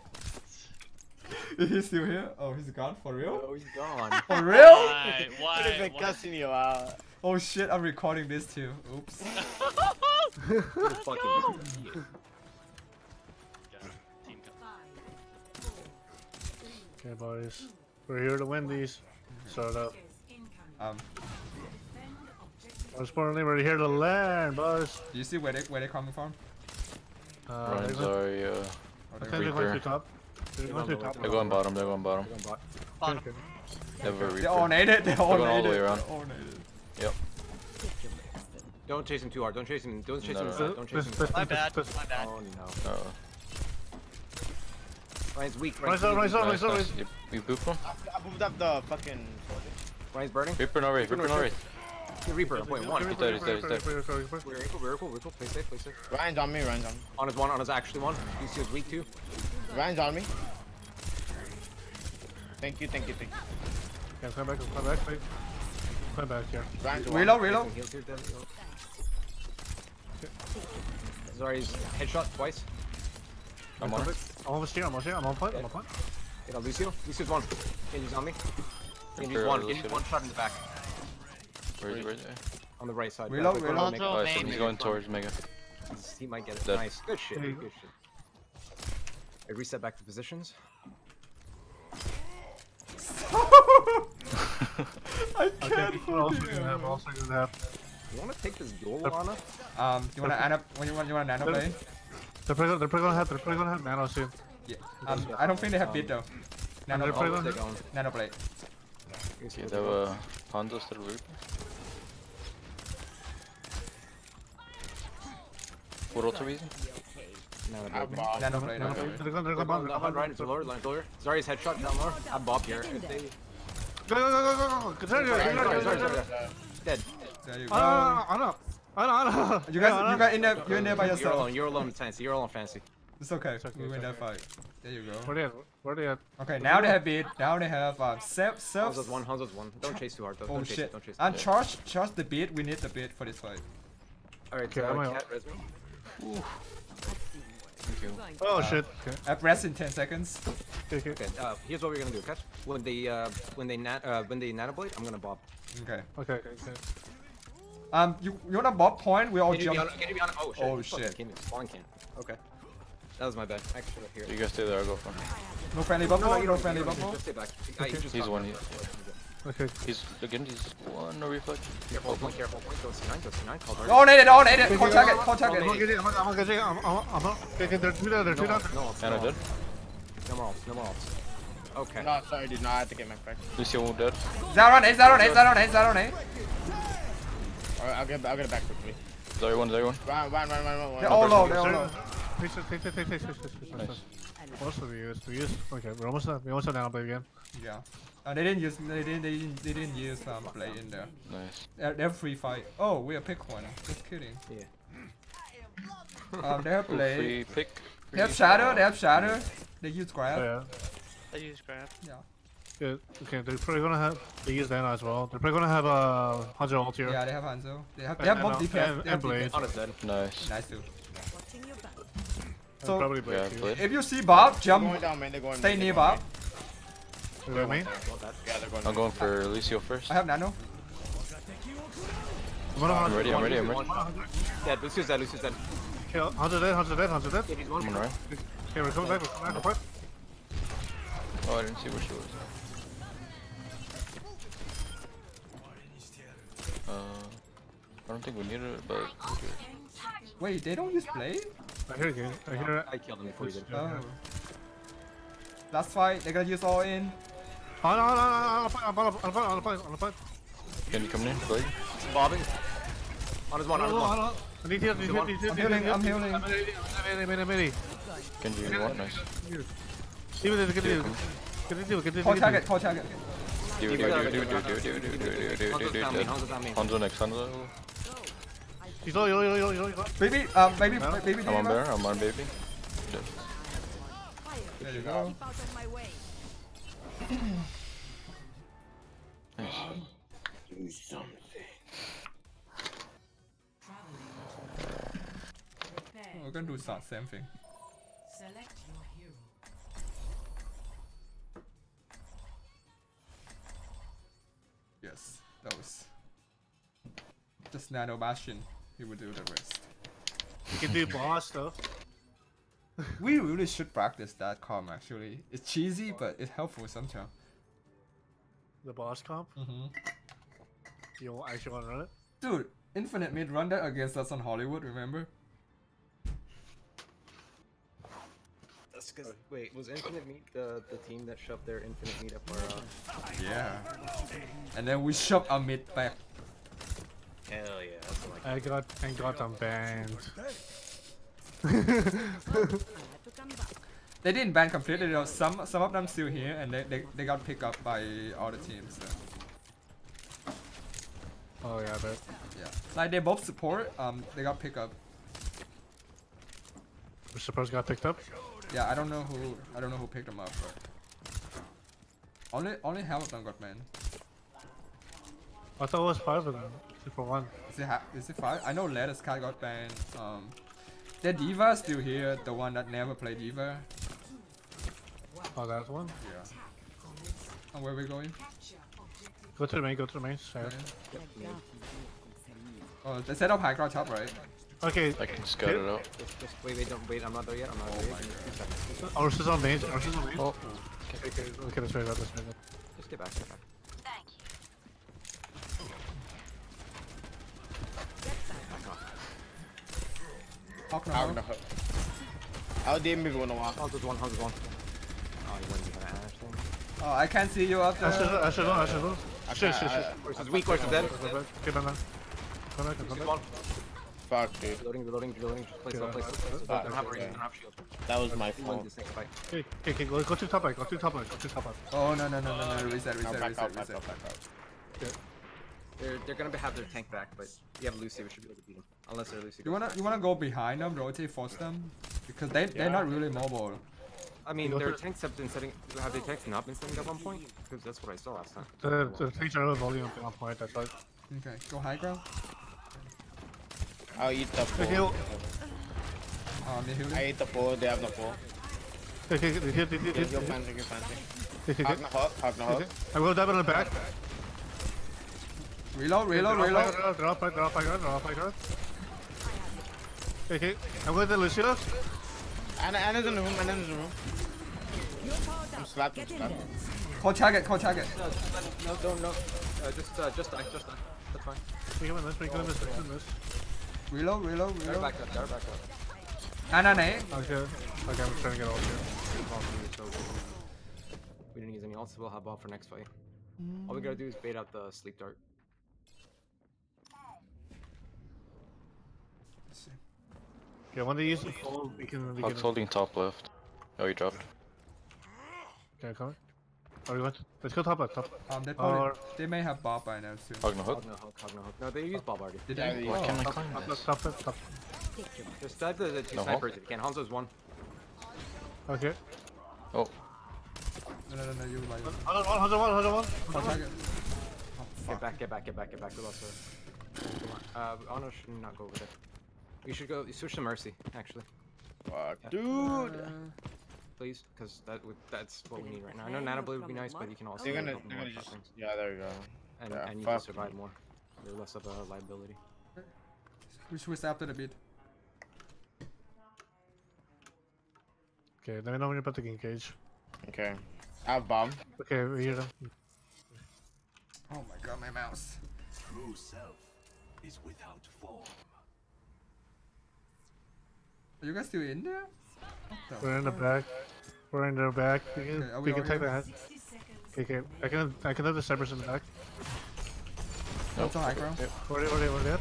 Speaker 4: Is he still here? Oh, he's gone for real?
Speaker 1: Oh, he's gone. [laughs]
Speaker 4: For real?
Speaker 2: Why?
Speaker 8: Could have
Speaker 2: Why?
Speaker 8: been cussing you out.
Speaker 4: Oh shit, I'm recording this too. Oops.
Speaker 1: Fucking.
Speaker 2: Team co-
Speaker 12: Okay, boys. We're here to win these. Sort of.
Speaker 4: Um,
Speaker 12: Most importantly, we're here to learn, boys.
Speaker 4: do you see where they where they coming from?
Speaker 12: Uh,
Speaker 14: Runs
Speaker 12: they're going-
Speaker 14: are uh,
Speaker 4: Oh,
Speaker 12: I
Speaker 4: they're
Speaker 12: think they're going
Speaker 14: Reaper.
Speaker 12: to top. They're going to top.
Speaker 14: they're going bottom. They're going bottom.
Speaker 1: Going bot.
Speaker 12: Bottom.
Speaker 14: They have a
Speaker 4: They
Speaker 14: Reaper.
Speaker 4: all nated. They all
Speaker 14: going all the
Speaker 4: nated.
Speaker 14: way around.
Speaker 4: All nated.
Speaker 14: Yep.
Speaker 1: Don't chase him too hard. Don't chase him. Don't chase
Speaker 14: No,
Speaker 1: him.
Speaker 14: no,
Speaker 12: no.
Speaker 1: Don't chase him.
Speaker 11: My bad. My bad.
Speaker 1: Oh no.
Speaker 14: Uh,
Speaker 1: Rein's weak. Rein's,
Speaker 12: up, rise up,
Speaker 14: nice,
Speaker 12: rise up,
Speaker 14: You, you booped him?
Speaker 8: I moved up the fucking.
Speaker 1: Rein's burning.
Speaker 14: Reaper no Wraith. Reaper no Wraith.
Speaker 1: The Reaper. Point one.
Speaker 14: He's dead, he's dead, he's dead.
Speaker 1: We're equal. We're equal. We're equal. Play safe. Play safe.
Speaker 8: Rein's on me, Rein's on me.
Speaker 1: On his one. On his actually one. Lucio's weak too.
Speaker 8: Rein's on me. Thank you, thank you, thank you.
Speaker 12: Okay, come back, come back, please. Come back here.
Speaker 8: Rein's on
Speaker 4: Reload, reload.
Speaker 1: Heals here, dead, heal. Zarya's headshot twice.
Speaker 14: I'm on it.
Speaker 12: I'm almost here, I'm almost here, I'm on point, I'm on point.
Speaker 1: Get on Lucio. Lucio's one. Genji's on me. Genji's
Speaker 14: Reaper,
Speaker 1: one. Genji's
Speaker 14: Lucio.
Speaker 1: one shot in the back.
Speaker 14: Where is he? Where is he?
Speaker 1: On the right side.
Speaker 4: Reload,
Speaker 1: Back, back,
Speaker 4: reload.
Speaker 1: back,
Speaker 11: Control
Speaker 14: Oh, so he's going towards Mega.
Speaker 1: back. He might get it.
Speaker 14: Dead.
Speaker 1: Nice. Good shit.
Speaker 12: There
Speaker 1: Good shit. I reset back to positions. [laughs]
Speaker 4: I can't.
Speaker 12: we're also gonna have, also gonna have.
Speaker 1: You wanna take this duel on us?
Speaker 4: Um, you wanna nano? When you want you want nano play?
Speaker 12: They're probably, they're probably gonna hit, they're probably gonna hit nano soon.
Speaker 4: Yeah, um, I don't think they have beat though. Nano,
Speaker 12: they're probably
Speaker 1: oh,
Speaker 12: gonna
Speaker 4: nano
Speaker 14: oh, blade. Yeah, there were Hondos that were. Por
Speaker 1: otro
Speaker 8: reason?
Speaker 1: Nano
Speaker 8: blade.
Speaker 4: Nano blade. Nano blade.
Speaker 12: They're gonna, they're gonna bomb.
Speaker 1: They're gonna right into lower, line lower. Zarya's headshot down lower. I'm bomb here.
Speaker 12: Go, go, go, go, go, go.
Speaker 1: Zarya,
Speaker 12: Zarya,
Speaker 1: Zarya. Dead.
Speaker 4: Ah,
Speaker 12: oh, no, no, no no, no, no.
Speaker 4: You guys, you guys in there, you're in there by yourself.
Speaker 1: You're
Speaker 4: yourself.
Speaker 1: alone. You're alone, Fancy. You're alone, Fancy.
Speaker 4: It's okay.
Speaker 12: It's okay,
Speaker 4: we
Speaker 12: it's
Speaker 4: win that fight. There you go.
Speaker 12: Where they at? Where they at?
Speaker 4: Okay, now they have bit. Now they have um, self, self.
Speaker 1: Hanzo's one. Hanzo's one. Don't chase too hard, though.
Speaker 4: Oh
Speaker 1: Don't chase.
Speaker 4: shit.
Speaker 1: Don't chase.
Speaker 4: And charge, charge the bit. We need the bit for this fight.
Speaker 1: Alright,
Speaker 12: Okay,
Speaker 1: uh,
Speaker 12: I'm out.
Speaker 1: cat, res me.
Speaker 14: Thank you.
Speaker 12: Oh
Speaker 4: Uh,
Speaker 12: shit.
Speaker 4: At rest in 10 seconds.
Speaker 12: Okay, okay.
Speaker 1: Okay, uh, here's what we're gonna do, Catch When they, uh, when they nat, uh, when they nanoblade, I'm gonna bob.
Speaker 4: Okay.
Speaker 12: Okay, okay, okay.
Speaker 4: Um, you you want a bob point? We all
Speaker 1: Can you
Speaker 4: jump.
Speaker 1: on, can you be on, oh shit.
Speaker 4: Oh,
Speaker 1: you
Speaker 4: shit.
Speaker 1: Came spawn can. Okay. That was my bad. Actually, here.
Speaker 14: You guys stay there, I'll go for him.
Speaker 4: No friendly
Speaker 1: No,
Speaker 4: bubble.
Speaker 1: no,
Speaker 4: No,
Speaker 1: you don't,
Speaker 4: friendly
Speaker 1: you
Speaker 4: bubble.
Speaker 1: Just stay back. You just
Speaker 14: He's one,
Speaker 1: me.
Speaker 12: Okay.
Speaker 14: He's, again, he's one, no reflex.
Speaker 1: Careful, point, careful, point. Go C9, go C9. Call target.
Speaker 4: Oh, nated. Oh, nated. Call target. Call
Speaker 12: I'm
Speaker 4: target.
Speaker 12: gonna get it, I'm gonna, I'm gonna get it, I'm, I'm, I'm, I'm, okay, okay, there's two down, there's
Speaker 1: No
Speaker 12: two down.
Speaker 1: ults, no ults,
Speaker 14: Ana
Speaker 1: no
Speaker 14: dead.
Speaker 1: ults. No more ults, no more ults. Okay.
Speaker 8: No, sorry, dude. No, I have to get my back.
Speaker 14: Lucio dead.
Speaker 4: Zaron, eight, Zaron, eight, Zaron, eight, Zaron, eight.
Speaker 8: Alright, I'll get I'll get it back quickly.
Speaker 14: Is one, Is one.
Speaker 8: Run, run, run, run, run.
Speaker 4: They're no, low. They're.
Speaker 12: Please, please, please, please, please, please, please.
Speaker 14: Nice.
Speaker 12: What's the use? We use. Okay, we almost done. We almost done now. Play again.
Speaker 4: Yeah. Uh, they didn't use. They didn't. They didn't. They didn't use um play in there.
Speaker 14: Nice.
Speaker 4: They're, they're free fight. Oh, we are pick one. Just kidding.
Speaker 1: Yeah.
Speaker 4: um, they have play.
Speaker 14: Free pick.
Speaker 4: They have shadow. They have shadow. They use grab.
Speaker 12: Oh, yeah.
Speaker 11: They use grab.
Speaker 4: Yeah.
Speaker 12: Good. Okay, they're probably gonna have. They use Dana as well. They're probably gonna have a uh, hundred ult here.
Speaker 4: Yeah, they have Hanzo. They have. They have both DPS.
Speaker 12: and-
Speaker 4: They have
Speaker 12: and Blade.
Speaker 4: DPS.
Speaker 1: Dead.
Speaker 14: Nice.
Speaker 4: Nice too. So
Speaker 12: probably Blade
Speaker 14: Yeah,
Speaker 12: too.
Speaker 14: Blade.
Speaker 4: if you see Bob,
Speaker 8: They're
Speaker 4: jump.
Speaker 8: going down, man. They're going
Speaker 4: Stay
Speaker 8: main,
Speaker 4: near
Speaker 8: they're going
Speaker 4: Bob.
Speaker 12: You know what I mean?
Speaker 8: Yeah, they're going
Speaker 14: I'm going for Lucio first.
Speaker 4: I have nano.
Speaker 14: I'm ready, I'm ready, I'm ready.
Speaker 1: Dead. Lucio's dead. Lucio's dead.
Speaker 12: Okay, hundred dead, hundred dead, hundred dead.
Speaker 1: Genji's
Speaker 14: I'm right.
Speaker 12: Okay, we're coming back. We're coming back. We're back.
Speaker 14: Oh, I didn't see where she was. Uh, I don't think we need it, but
Speaker 4: Wait, they don't use blade?
Speaker 12: I hear again. I hear. it.
Speaker 1: I killed him before you did.
Speaker 4: Oh. Last fight, they're gonna use all in.
Speaker 12: Oh no no no no! On the point, on the point, on the point, on the point.
Speaker 14: Can you come in, please?
Speaker 1: Bobbing. On his one, on his one.
Speaker 12: I need heal, need heal, need heal,
Speaker 4: I'm healing. I'm healing.
Speaker 12: I'm healing, I'm healing, I'm healing.
Speaker 14: Can you what? Nice.
Speaker 12: Leave it, get it, get it, get it,
Speaker 4: Call
Speaker 12: get
Speaker 4: target,
Speaker 12: it.
Speaker 4: call target.
Speaker 14: Do do do do do do do do do do do do do
Speaker 1: down me, Hanzo's down me.
Speaker 14: Hanzo next, Hanzo.
Speaker 12: He's low, low, low, low, low.
Speaker 4: Baby, um, baby,
Speaker 12: No.
Speaker 4: baby,
Speaker 14: I'm on
Speaker 4: D.Va.
Speaker 14: bear, I'm on baby.
Speaker 4: There you go.
Speaker 9: Keep out of my way.
Speaker 8: Do something.
Speaker 4: We're gonna do some same thing.
Speaker 7: Select
Speaker 4: Yes, those. Just Nano Bastion. He would do the rest.
Speaker 12: You can do boss though. [laughs]
Speaker 4: We really should practice that comp actually. It's cheesy, but it's helpful sometimes.
Speaker 12: The boss comp.
Speaker 4: Mm-hmm.
Speaker 12: You actually want to run it.
Speaker 4: Dude, Infinite Mid run that against us on Hollywood, remember?
Speaker 1: That's because wait, was Infinite Meat the the team that shoved their Infinite Meat up our? Uh...
Speaker 4: Yeah. And then we shoved our mid back.
Speaker 1: Hell yeah, that's what I
Speaker 12: I got, I got them banned.
Speaker 4: They didn't ban completely though. Some some of them still here, and they they, they got picked up by other teams. So.
Speaker 12: Oh yeah, but
Speaker 4: Yeah. Like they both support. Um, they got picked up.
Speaker 12: we're supposed got picked up.
Speaker 4: Yeah, I don't know who I don't know who picked them up, but only only half of them got banned.
Speaker 12: I thought it was five of them. Except for one.
Speaker 4: Is it ha- is it five? I know Lattice Cat got banned. Um, the D.Va still here. The one that never played D.Va.
Speaker 12: Oh, that's one.
Speaker 4: Yeah. And where we going?
Speaker 12: Go to the main. Go to the main. Sorry.
Speaker 4: Oh, they set up high ground top, right?
Speaker 12: Okay.
Speaker 14: I can scout it out.
Speaker 1: Just, just wait, wait, don't wait. I'm not there yet. I'm not there yet. Two seconds, two seconds.
Speaker 12: Ours is on main. Ours is on main.
Speaker 14: Oh.
Speaker 12: Okay, okay, okay, let's try that. Let's try that.
Speaker 1: Just get back, get back.
Speaker 4: Hawk no
Speaker 8: Hawk
Speaker 4: Hawk.
Speaker 8: no Hawk. I'll DM if you wanna walk.
Speaker 1: Hanzo's one, Hanzo's one. Oh, you went behind Ash thing.
Speaker 4: Oh, I can't see you up there.
Speaker 12: Ashes, ashes, low, ashes, low.
Speaker 8: I
Speaker 12: Shit,
Speaker 8: can't-
Speaker 12: shit, shit.
Speaker 8: I-
Speaker 1: Horse weak, horse dead.
Speaker 12: Get on that. Come back, come back.
Speaker 8: Fuck, dude.
Speaker 1: Reloading, reloading, reloading. Just place
Speaker 12: Yeah.
Speaker 1: up, place up, place up. Don't have
Speaker 8: okay.
Speaker 1: range, don't have shield.
Speaker 8: That was my
Speaker 1: We won
Speaker 8: fault.
Speaker 1: this next fight.
Speaker 12: Okay, okay, okay, go, go to top right. Go to top right. Go to top right.
Speaker 4: Oh no no no no no! Uh, reset
Speaker 8: Now
Speaker 4: reset
Speaker 8: back
Speaker 4: reset
Speaker 8: out, back
Speaker 4: reset.
Speaker 8: out, back out.
Speaker 1: They're they're gonna have their tank back, but you have Lucy, we should be able to beat them. Unless they're Lucy.
Speaker 4: You wanna you wanna go behind them, rotate, force them, because they they're not really mobile.
Speaker 1: I mean, their tanks have been setting. Have their tanks not been setting up on point? Because that's what I saw last time.
Speaker 12: The, the things are volume on point. That's right.
Speaker 4: Okay, go high ground.
Speaker 8: I'll eat the
Speaker 12: Okay,
Speaker 8: four.
Speaker 4: Um, they.
Speaker 8: I ate the four, they have the four.
Speaker 12: Okay, okay, okay, okay, okay,
Speaker 8: You're
Speaker 12: okay,
Speaker 8: fancy, you're fancy.
Speaker 12: okay,
Speaker 8: Hawk
Speaker 12: okay.
Speaker 8: no Hawk, Hawk no
Speaker 12: Okay. I'm gonna dab on the back.
Speaker 4: Reload, reload,
Speaker 12: Drop,
Speaker 4: reload.
Speaker 12: Drop, drop, drop, drop, drop, drop, drop. Okay, okay. I'm going to Lucio.
Speaker 8: Ana, Ana's in the room, Ana's in the room. I'm slapped, I'm slapped.
Speaker 4: Call target, call target.
Speaker 1: No, don't, no. Uh, just, uh, just die, just die. That's fine.
Speaker 12: We can win this, we can win this, we can win this.
Speaker 4: Reload, reload,
Speaker 1: They're
Speaker 4: reload.
Speaker 1: back up, they're back up.
Speaker 4: Ana, nay.
Speaker 12: Okay, okay, I'm trying to get all here.
Speaker 1: We didn't use any ults, we'll have ball for next fight. Mm. All we gotta do is bait out the sleep dart.
Speaker 12: Okay, when they use the full, we can, we
Speaker 14: Hawk's
Speaker 12: can.
Speaker 14: holding top left. Oh, he dropped.
Speaker 12: Okay, come on. Oh, you want? Let's go top left, top.
Speaker 4: Um, they probably
Speaker 12: Or,
Speaker 4: they may have Bob by now soon.
Speaker 14: Hog no hook.
Speaker 1: Hog no hook, hog no hook. No, they use Bob already.
Speaker 4: Did
Speaker 8: Yeah,
Speaker 4: they?
Speaker 8: they-
Speaker 14: Why
Speaker 4: Oh.
Speaker 14: can't I
Speaker 12: top,
Speaker 14: climb
Speaker 12: top,
Speaker 14: this?
Speaker 12: top, top, top.
Speaker 1: Just dive the, the two
Speaker 14: No
Speaker 1: snipers if you can. Hanzo's one.
Speaker 12: Okay.
Speaker 14: Oh,
Speaker 4: No, no, no, no, you like.
Speaker 12: Hold on, hold on, hold on, hold on.
Speaker 4: Call target. Oh,
Speaker 1: Get back, get back, get back, get back. We lost her. Uh, Ana should not go over there. You should go, you switch to Mercy, actually.
Speaker 8: Fuck, dude.
Speaker 4: Uh,
Speaker 1: Please, because that would, that's what we need right now. I know Nano Blade would be nice, but you can also
Speaker 8: They're gonna,
Speaker 1: help
Speaker 8: they're
Speaker 1: more
Speaker 8: gonna just,
Speaker 1: things.
Speaker 8: yeah, there you go.
Speaker 1: And,
Speaker 8: yeah,
Speaker 1: and you can survive more. You're less of a liability.
Speaker 4: we switch after the beat.
Speaker 12: Okay, let me know when you're about to engage.
Speaker 8: Okay. I have bomb.
Speaker 12: Okay, we're here.
Speaker 4: Oh my god, my mouse.
Speaker 16: True self is without form.
Speaker 4: Are you guys still in there? What
Speaker 12: We're in the back. We're in the back. We can,
Speaker 4: Okay, we
Speaker 12: we can take that. Okay, okay. I can I can have the Cypress in the back.
Speaker 4: Go to high ground.
Speaker 12: Where they, where they, where they at?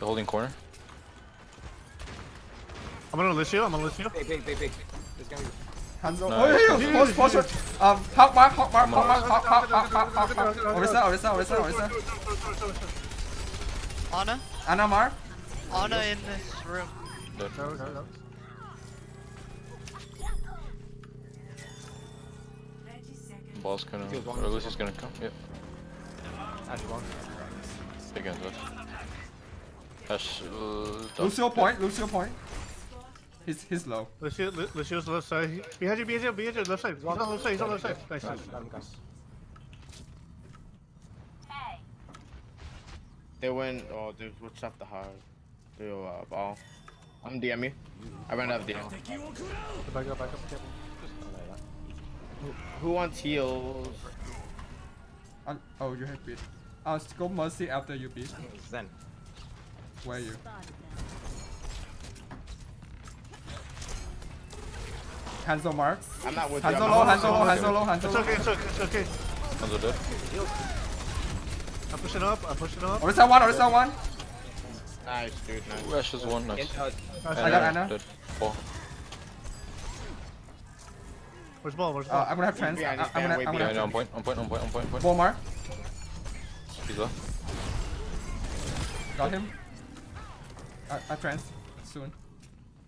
Speaker 14: The holding corner.
Speaker 12: I'm gonna list you. I'm gonna list you.
Speaker 1: Big, big, big, big. There's gonna be.
Speaker 4: Hanzo.
Speaker 14: Nice.
Speaker 4: Oh, yeah, yeah, pause, pause, pause. Um, hawk mark, hawk mark, hawk mark, hawk, hawk, hawk, hawk, hawk, hawk. Orisa, Orisa, Orisa, Orisa.
Speaker 11: Ana?
Speaker 4: Anna mark.
Speaker 11: Ana in this room.
Speaker 14: Dead.
Speaker 12: No, no, no.
Speaker 14: Ball's gonna.
Speaker 1: Feels long.
Speaker 14: Or Lucy's gonna come. Yep.
Speaker 1: Ashe one.
Speaker 14: Big ends left. Ashe. Uh.
Speaker 4: Lucio point, Lucio point. He's, he's low.
Speaker 12: Lucio, Lu- Lucio's left side. Behind you, behind you, behind you. Left side. He's on the left side. He's on the left side. Nice.
Speaker 1: Got him, got him, got him.
Speaker 8: They went. Oh, they switched up the hard. They uh, ball. I'm DMing. I ran out of DM.
Speaker 12: Back up, back up, back up.
Speaker 8: Who, who wants heals?
Speaker 4: Uh, oh, you have beat. I'll go mercy after you beat.
Speaker 1: Zen.
Speaker 4: Where are you? Hanzo mark.
Speaker 8: I'm not with you.
Speaker 4: Hanzo
Speaker 8: I'm
Speaker 4: low,
Speaker 8: not-
Speaker 4: Hanzo low, Hanzo low,
Speaker 12: It's
Speaker 4: Hanzo low.
Speaker 12: okay, it's okay, it's okay.
Speaker 14: Hanzo dead.
Speaker 12: I'm pushing up, I'm pushing up.
Speaker 4: Orisa one, Orisa one.
Speaker 8: Nice, dude. Nice.
Speaker 14: Ooh, Ashe is one. Nice.
Speaker 4: I got Ana.
Speaker 14: Dead. Ball.
Speaker 12: Where's ball? Where's
Speaker 4: Uh. I'm gonna have trans.
Speaker 8: Behind,
Speaker 4: I-
Speaker 8: he's
Speaker 4: I'm gonna, I'm gonna
Speaker 14: no, on point, on point, on point, on point, on point.
Speaker 4: Ball mark.
Speaker 14: He's low.
Speaker 4: Got him. I, I trans soon.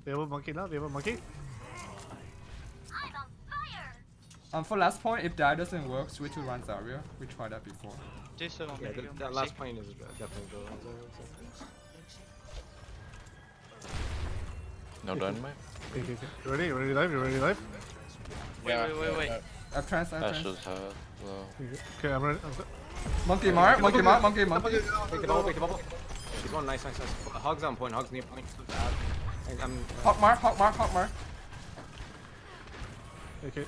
Speaker 12: They have a monkey now. They have a monkey.
Speaker 4: Um, for last point, if that doesn't work, switch to run Zarya. We tried that before.
Speaker 11: Do
Speaker 1: yeah,
Speaker 11: me.
Speaker 1: that, that last point is definitely the one.
Speaker 14: No dynamite.
Speaker 12: Okay, okay, okay. You ready? You ready live? You ready live?
Speaker 11: Wait, wait, wait, wait.
Speaker 4: I trans, I
Speaker 14: Ashe
Speaker 4: trans.
Speaker 14: is uh, low.
Speaker 12: Okay, I'm ready. I'm
Speaker 4: Monkey mark, monkey mark, monkey, monkey.
Speaker 1: Break the bubble, break the bubble. He's one, nice, nice, nice. Hogs on point, hogs near point. I- I'm.
Speaker 4: Hawk mark, hawk mark, hawk mark.
Speaker 12: Okay.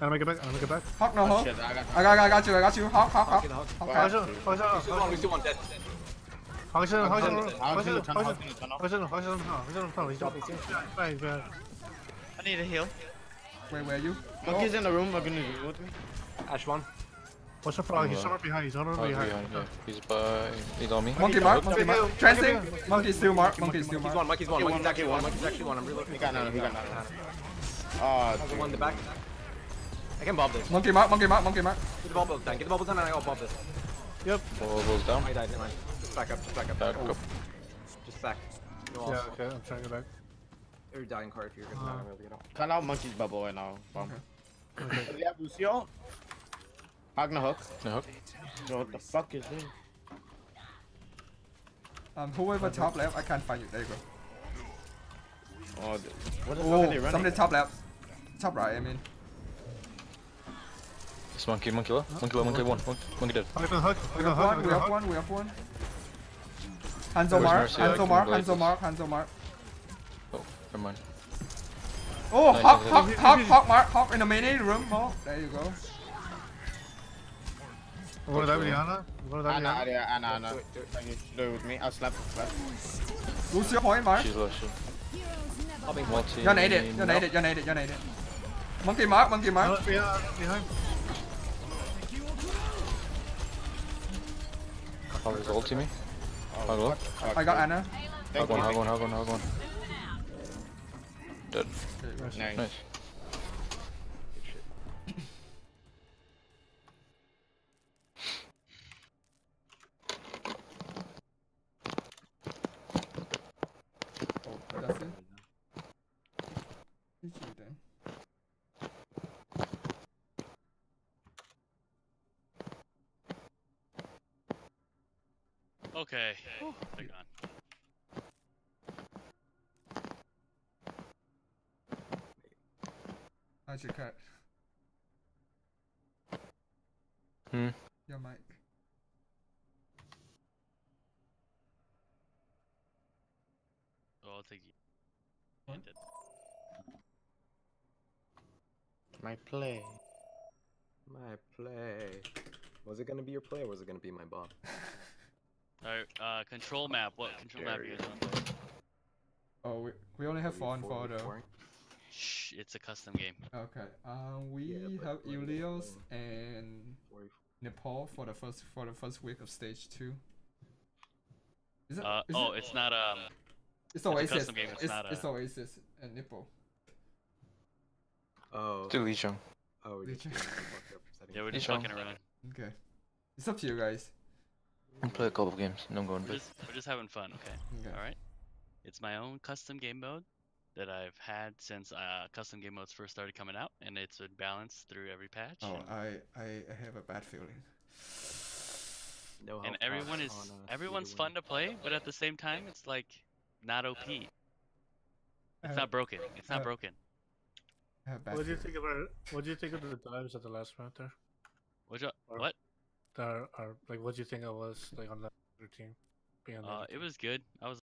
Speaker 12: I'm gonna get back. I'm gonna get back.
Speaker 4: Hawk no
Speaker 8: Oh, shit, I got.
Speaker 4: I got, I got you, I got you. Hawk, hawk, hawk.
Speaker 1: Get the hog.
Speaker 4: Hawk,
Speaker 12: How's
Speaker 4: hawk.
Speaker 12: it? How's it?
Speaker 1: Still one, we still one dead.
Speaker 12: How's it? How's it? How's it?
Speaker 8: I'll
Speaker 12: How's
Speaker 8: kill the
Speaker 12: it?
Speaker 8: tunnel. I'll
Speaker 12: How's
Speaker 8: kill
Speaker 12: it?
Speaker 8: the tunnel.
Speaker 12: How's it? How's it? How's it? How's it? He's
Speaker 1: Dropping soon.
Speaker 12: Fine, fine.
Speaker 11: I need a heal.
Speaker 4: Wait, where are you?
Speaker 8: Monkey's in the room. Looking at you with me.
Speaker 1: Ashe one.
Speaker 12: What's the problem? He's somewhere behind. He's somewhere
Speaker 14: Oh,
Speaker 12: behind.
Speaker 14: behind, yeah. He's by. He's on me.
Speaker 4: Monkey mark, monkey
Speaker 12: Monkey,
Speaker 4: mark. Transing. Monkey still mark, monkey still
Speaker 1: He's one, Mikey's one,
Speaker 8: Monkey
Speaker 1: Mikey's
Speaker 8: one,
Speaker 1: actually one,
Speaker 8: one.
Speaker 1: Mikey's actually one. I'm reloading.
Speaker 8: He got none. He got none. Oh,
Speaker 1: Hogs one in the back. I can bob this.
Speaker 4: Monkey mark, monkey mark, monkey mark.
Speaker 1: Get the bubble down, get the bubble down and I'll bob this.
Speaker 12: Yep.
Speaker 14: Ball goes down.
Speaker 1: Oh, I died, never mind. Just back up, just back up.
Speaker 14: Back
Speaker 1: Oh,
Speaker 14: up.
Speaker 1: Just back. No,
Speaker 12: Yeah, okay. I'm trying to get back.
Speaker 1: Or dying card if you're gonna
Speaker 12: Uh,
Speaker 1: not really get out.
Speaker 8: cut out monkey's bubble right now. Bomb.
Speaker 12: Okay.
Speaker 8: Do you have Lucio? Hog hook.
Speaker 14: No hook.
Speaker 8: Yo, what the fuck is this?
Speaker 4: Um, whoever top left, I can't find you. There you go.
Speaker 8: Oh, th- what the fuck are they
Speaker 4: Oh,
Speaker 8: running?
Speaker 4: somebody top left. Top right, I mean.
Speaker 14: It's monkey, monkey low. Monkey low, monkey one. Monkey, monkey dead.
Speaker 12: Hook on hook.
Speaker 4: We have one, we have one, we have one. Hanzo
Speaker 14: Where's
Speaker 4: mark,
Speaker 14: Mercy? I
Speaker 4: Hanzo mark,
Speaker 14: blade
Speaker 4: Hanzo
Speaker 14: this.
Speaker 4: mark, Hanzo mark.
Speaker 14: Oh, never mind.
Speaker 4: Oh,
Speaker 14: Nice,
Speaker 4: hawk,
Speaker 14: nice,
Speaker 4: hawk,
Speaker 12: nice.
Speaker 4: hawk, hawk mark, hawk in the mini room. Oh, there you go.
Speaker 12: I'm going to die with Yana. I'm going to die with
Speaker 8: Ana,
Speaker 12: Yana.
Speaker 8: Ana, Ana, Ana. Like, you should do it with me. I'll slap. slap.
Speaker 4: Lucio point mark.
Speaker 14: She's low, she. Multi.
Speaker 4: You're naded, you're naded, you're naded, you're naded. Monkey mark, monkey mark.
Speaker 12: Yana, Yana, behind.
Speaker 14: Hog is ulti me. Oh, hog low.
Speaker 4: I got Ana.
Speaker 14: Hog one, hog one, hog one, hog one. Dead.
Speaker 8: Nice.
Speaker 14: Nice.
Speaker 4: Oh, that's it.
Speaker 2: Okay. They're gone.
Speaker 4: I should cut
Speaker 14: Hmm.
Speaker 4: your mic.
Speaker 2: Oh, I'll take you.
Speaker 4: What?
Speaker 8: My play.
Speaker 1: My play. Was it gonna be your play or was it gonna be my bob? [laughs]
Speaker 2: Alright, uh, control map. What control map are you
Speaker 1: you.
Speaker 2: guys on?
Speaker 4: Oh, we, we only have four and four though.
Speaker 2: Shh, it's a custom game.
Speaker 4: Okay. Um, we have Ilios and Nepal for the first for the first week of stage two. Is it?
Speaker 2: Uh,
Speaker 4: is
Speaker 2: oh,
Speaker 4: it-
Speaker 2: it's not um.
Speaker 4: It's
Speaker 2: a
Speaker 4: Oasis.
Speaker 2: custom game. It's,
Speaker 4: it's,
Speaker 2: not a.
Speaker 4: it's Oasis and Nipple.
Speaker 15: Oh.
Speaker 14: To Lijiang.
Speaker 15: Oh, we're just
Speaker 4: Lijiang.
Speaker 15: doing some fucked up settings.
Speaker 2: Yeah, we're just
Speaker 14: Lijiang.
Speaker 2: fucking around.
Speaker 4: Okay. It's up to you guys.
Speaker 14: And play a couple of games and I'm going to
Speaker 2: We're just, we're just having fun, okay?
Speaker 4: Okay.
Speaker 2: All right. It's my own custom game mode that I've had since uh, custom game modes first started coming out, and it's been balanced through every patch.
Speaker 4: Oh, I, I I have a bad feeling.
Speaker 15: No
Speaker 2: and everyone is everyone's fun to play, but at the same time, it's like not OP. It's
Speaker 4: Uh,
Speaker 2: not broken. It's not
Speaker 4: uh,
Speaker 2: broken.
Speaker 4: I have bad
Speaker 12: What do you think about what do you think of the dives at the last round there?
Speaker 2: What? you-
Speaker 12: Or-
Speaker 2: What?
Speaker 12: There are like what do you think it was like on the other team? Being on the
Speaker 2: Uh,
Speaker 12: other
Speaker 2: it was good. I was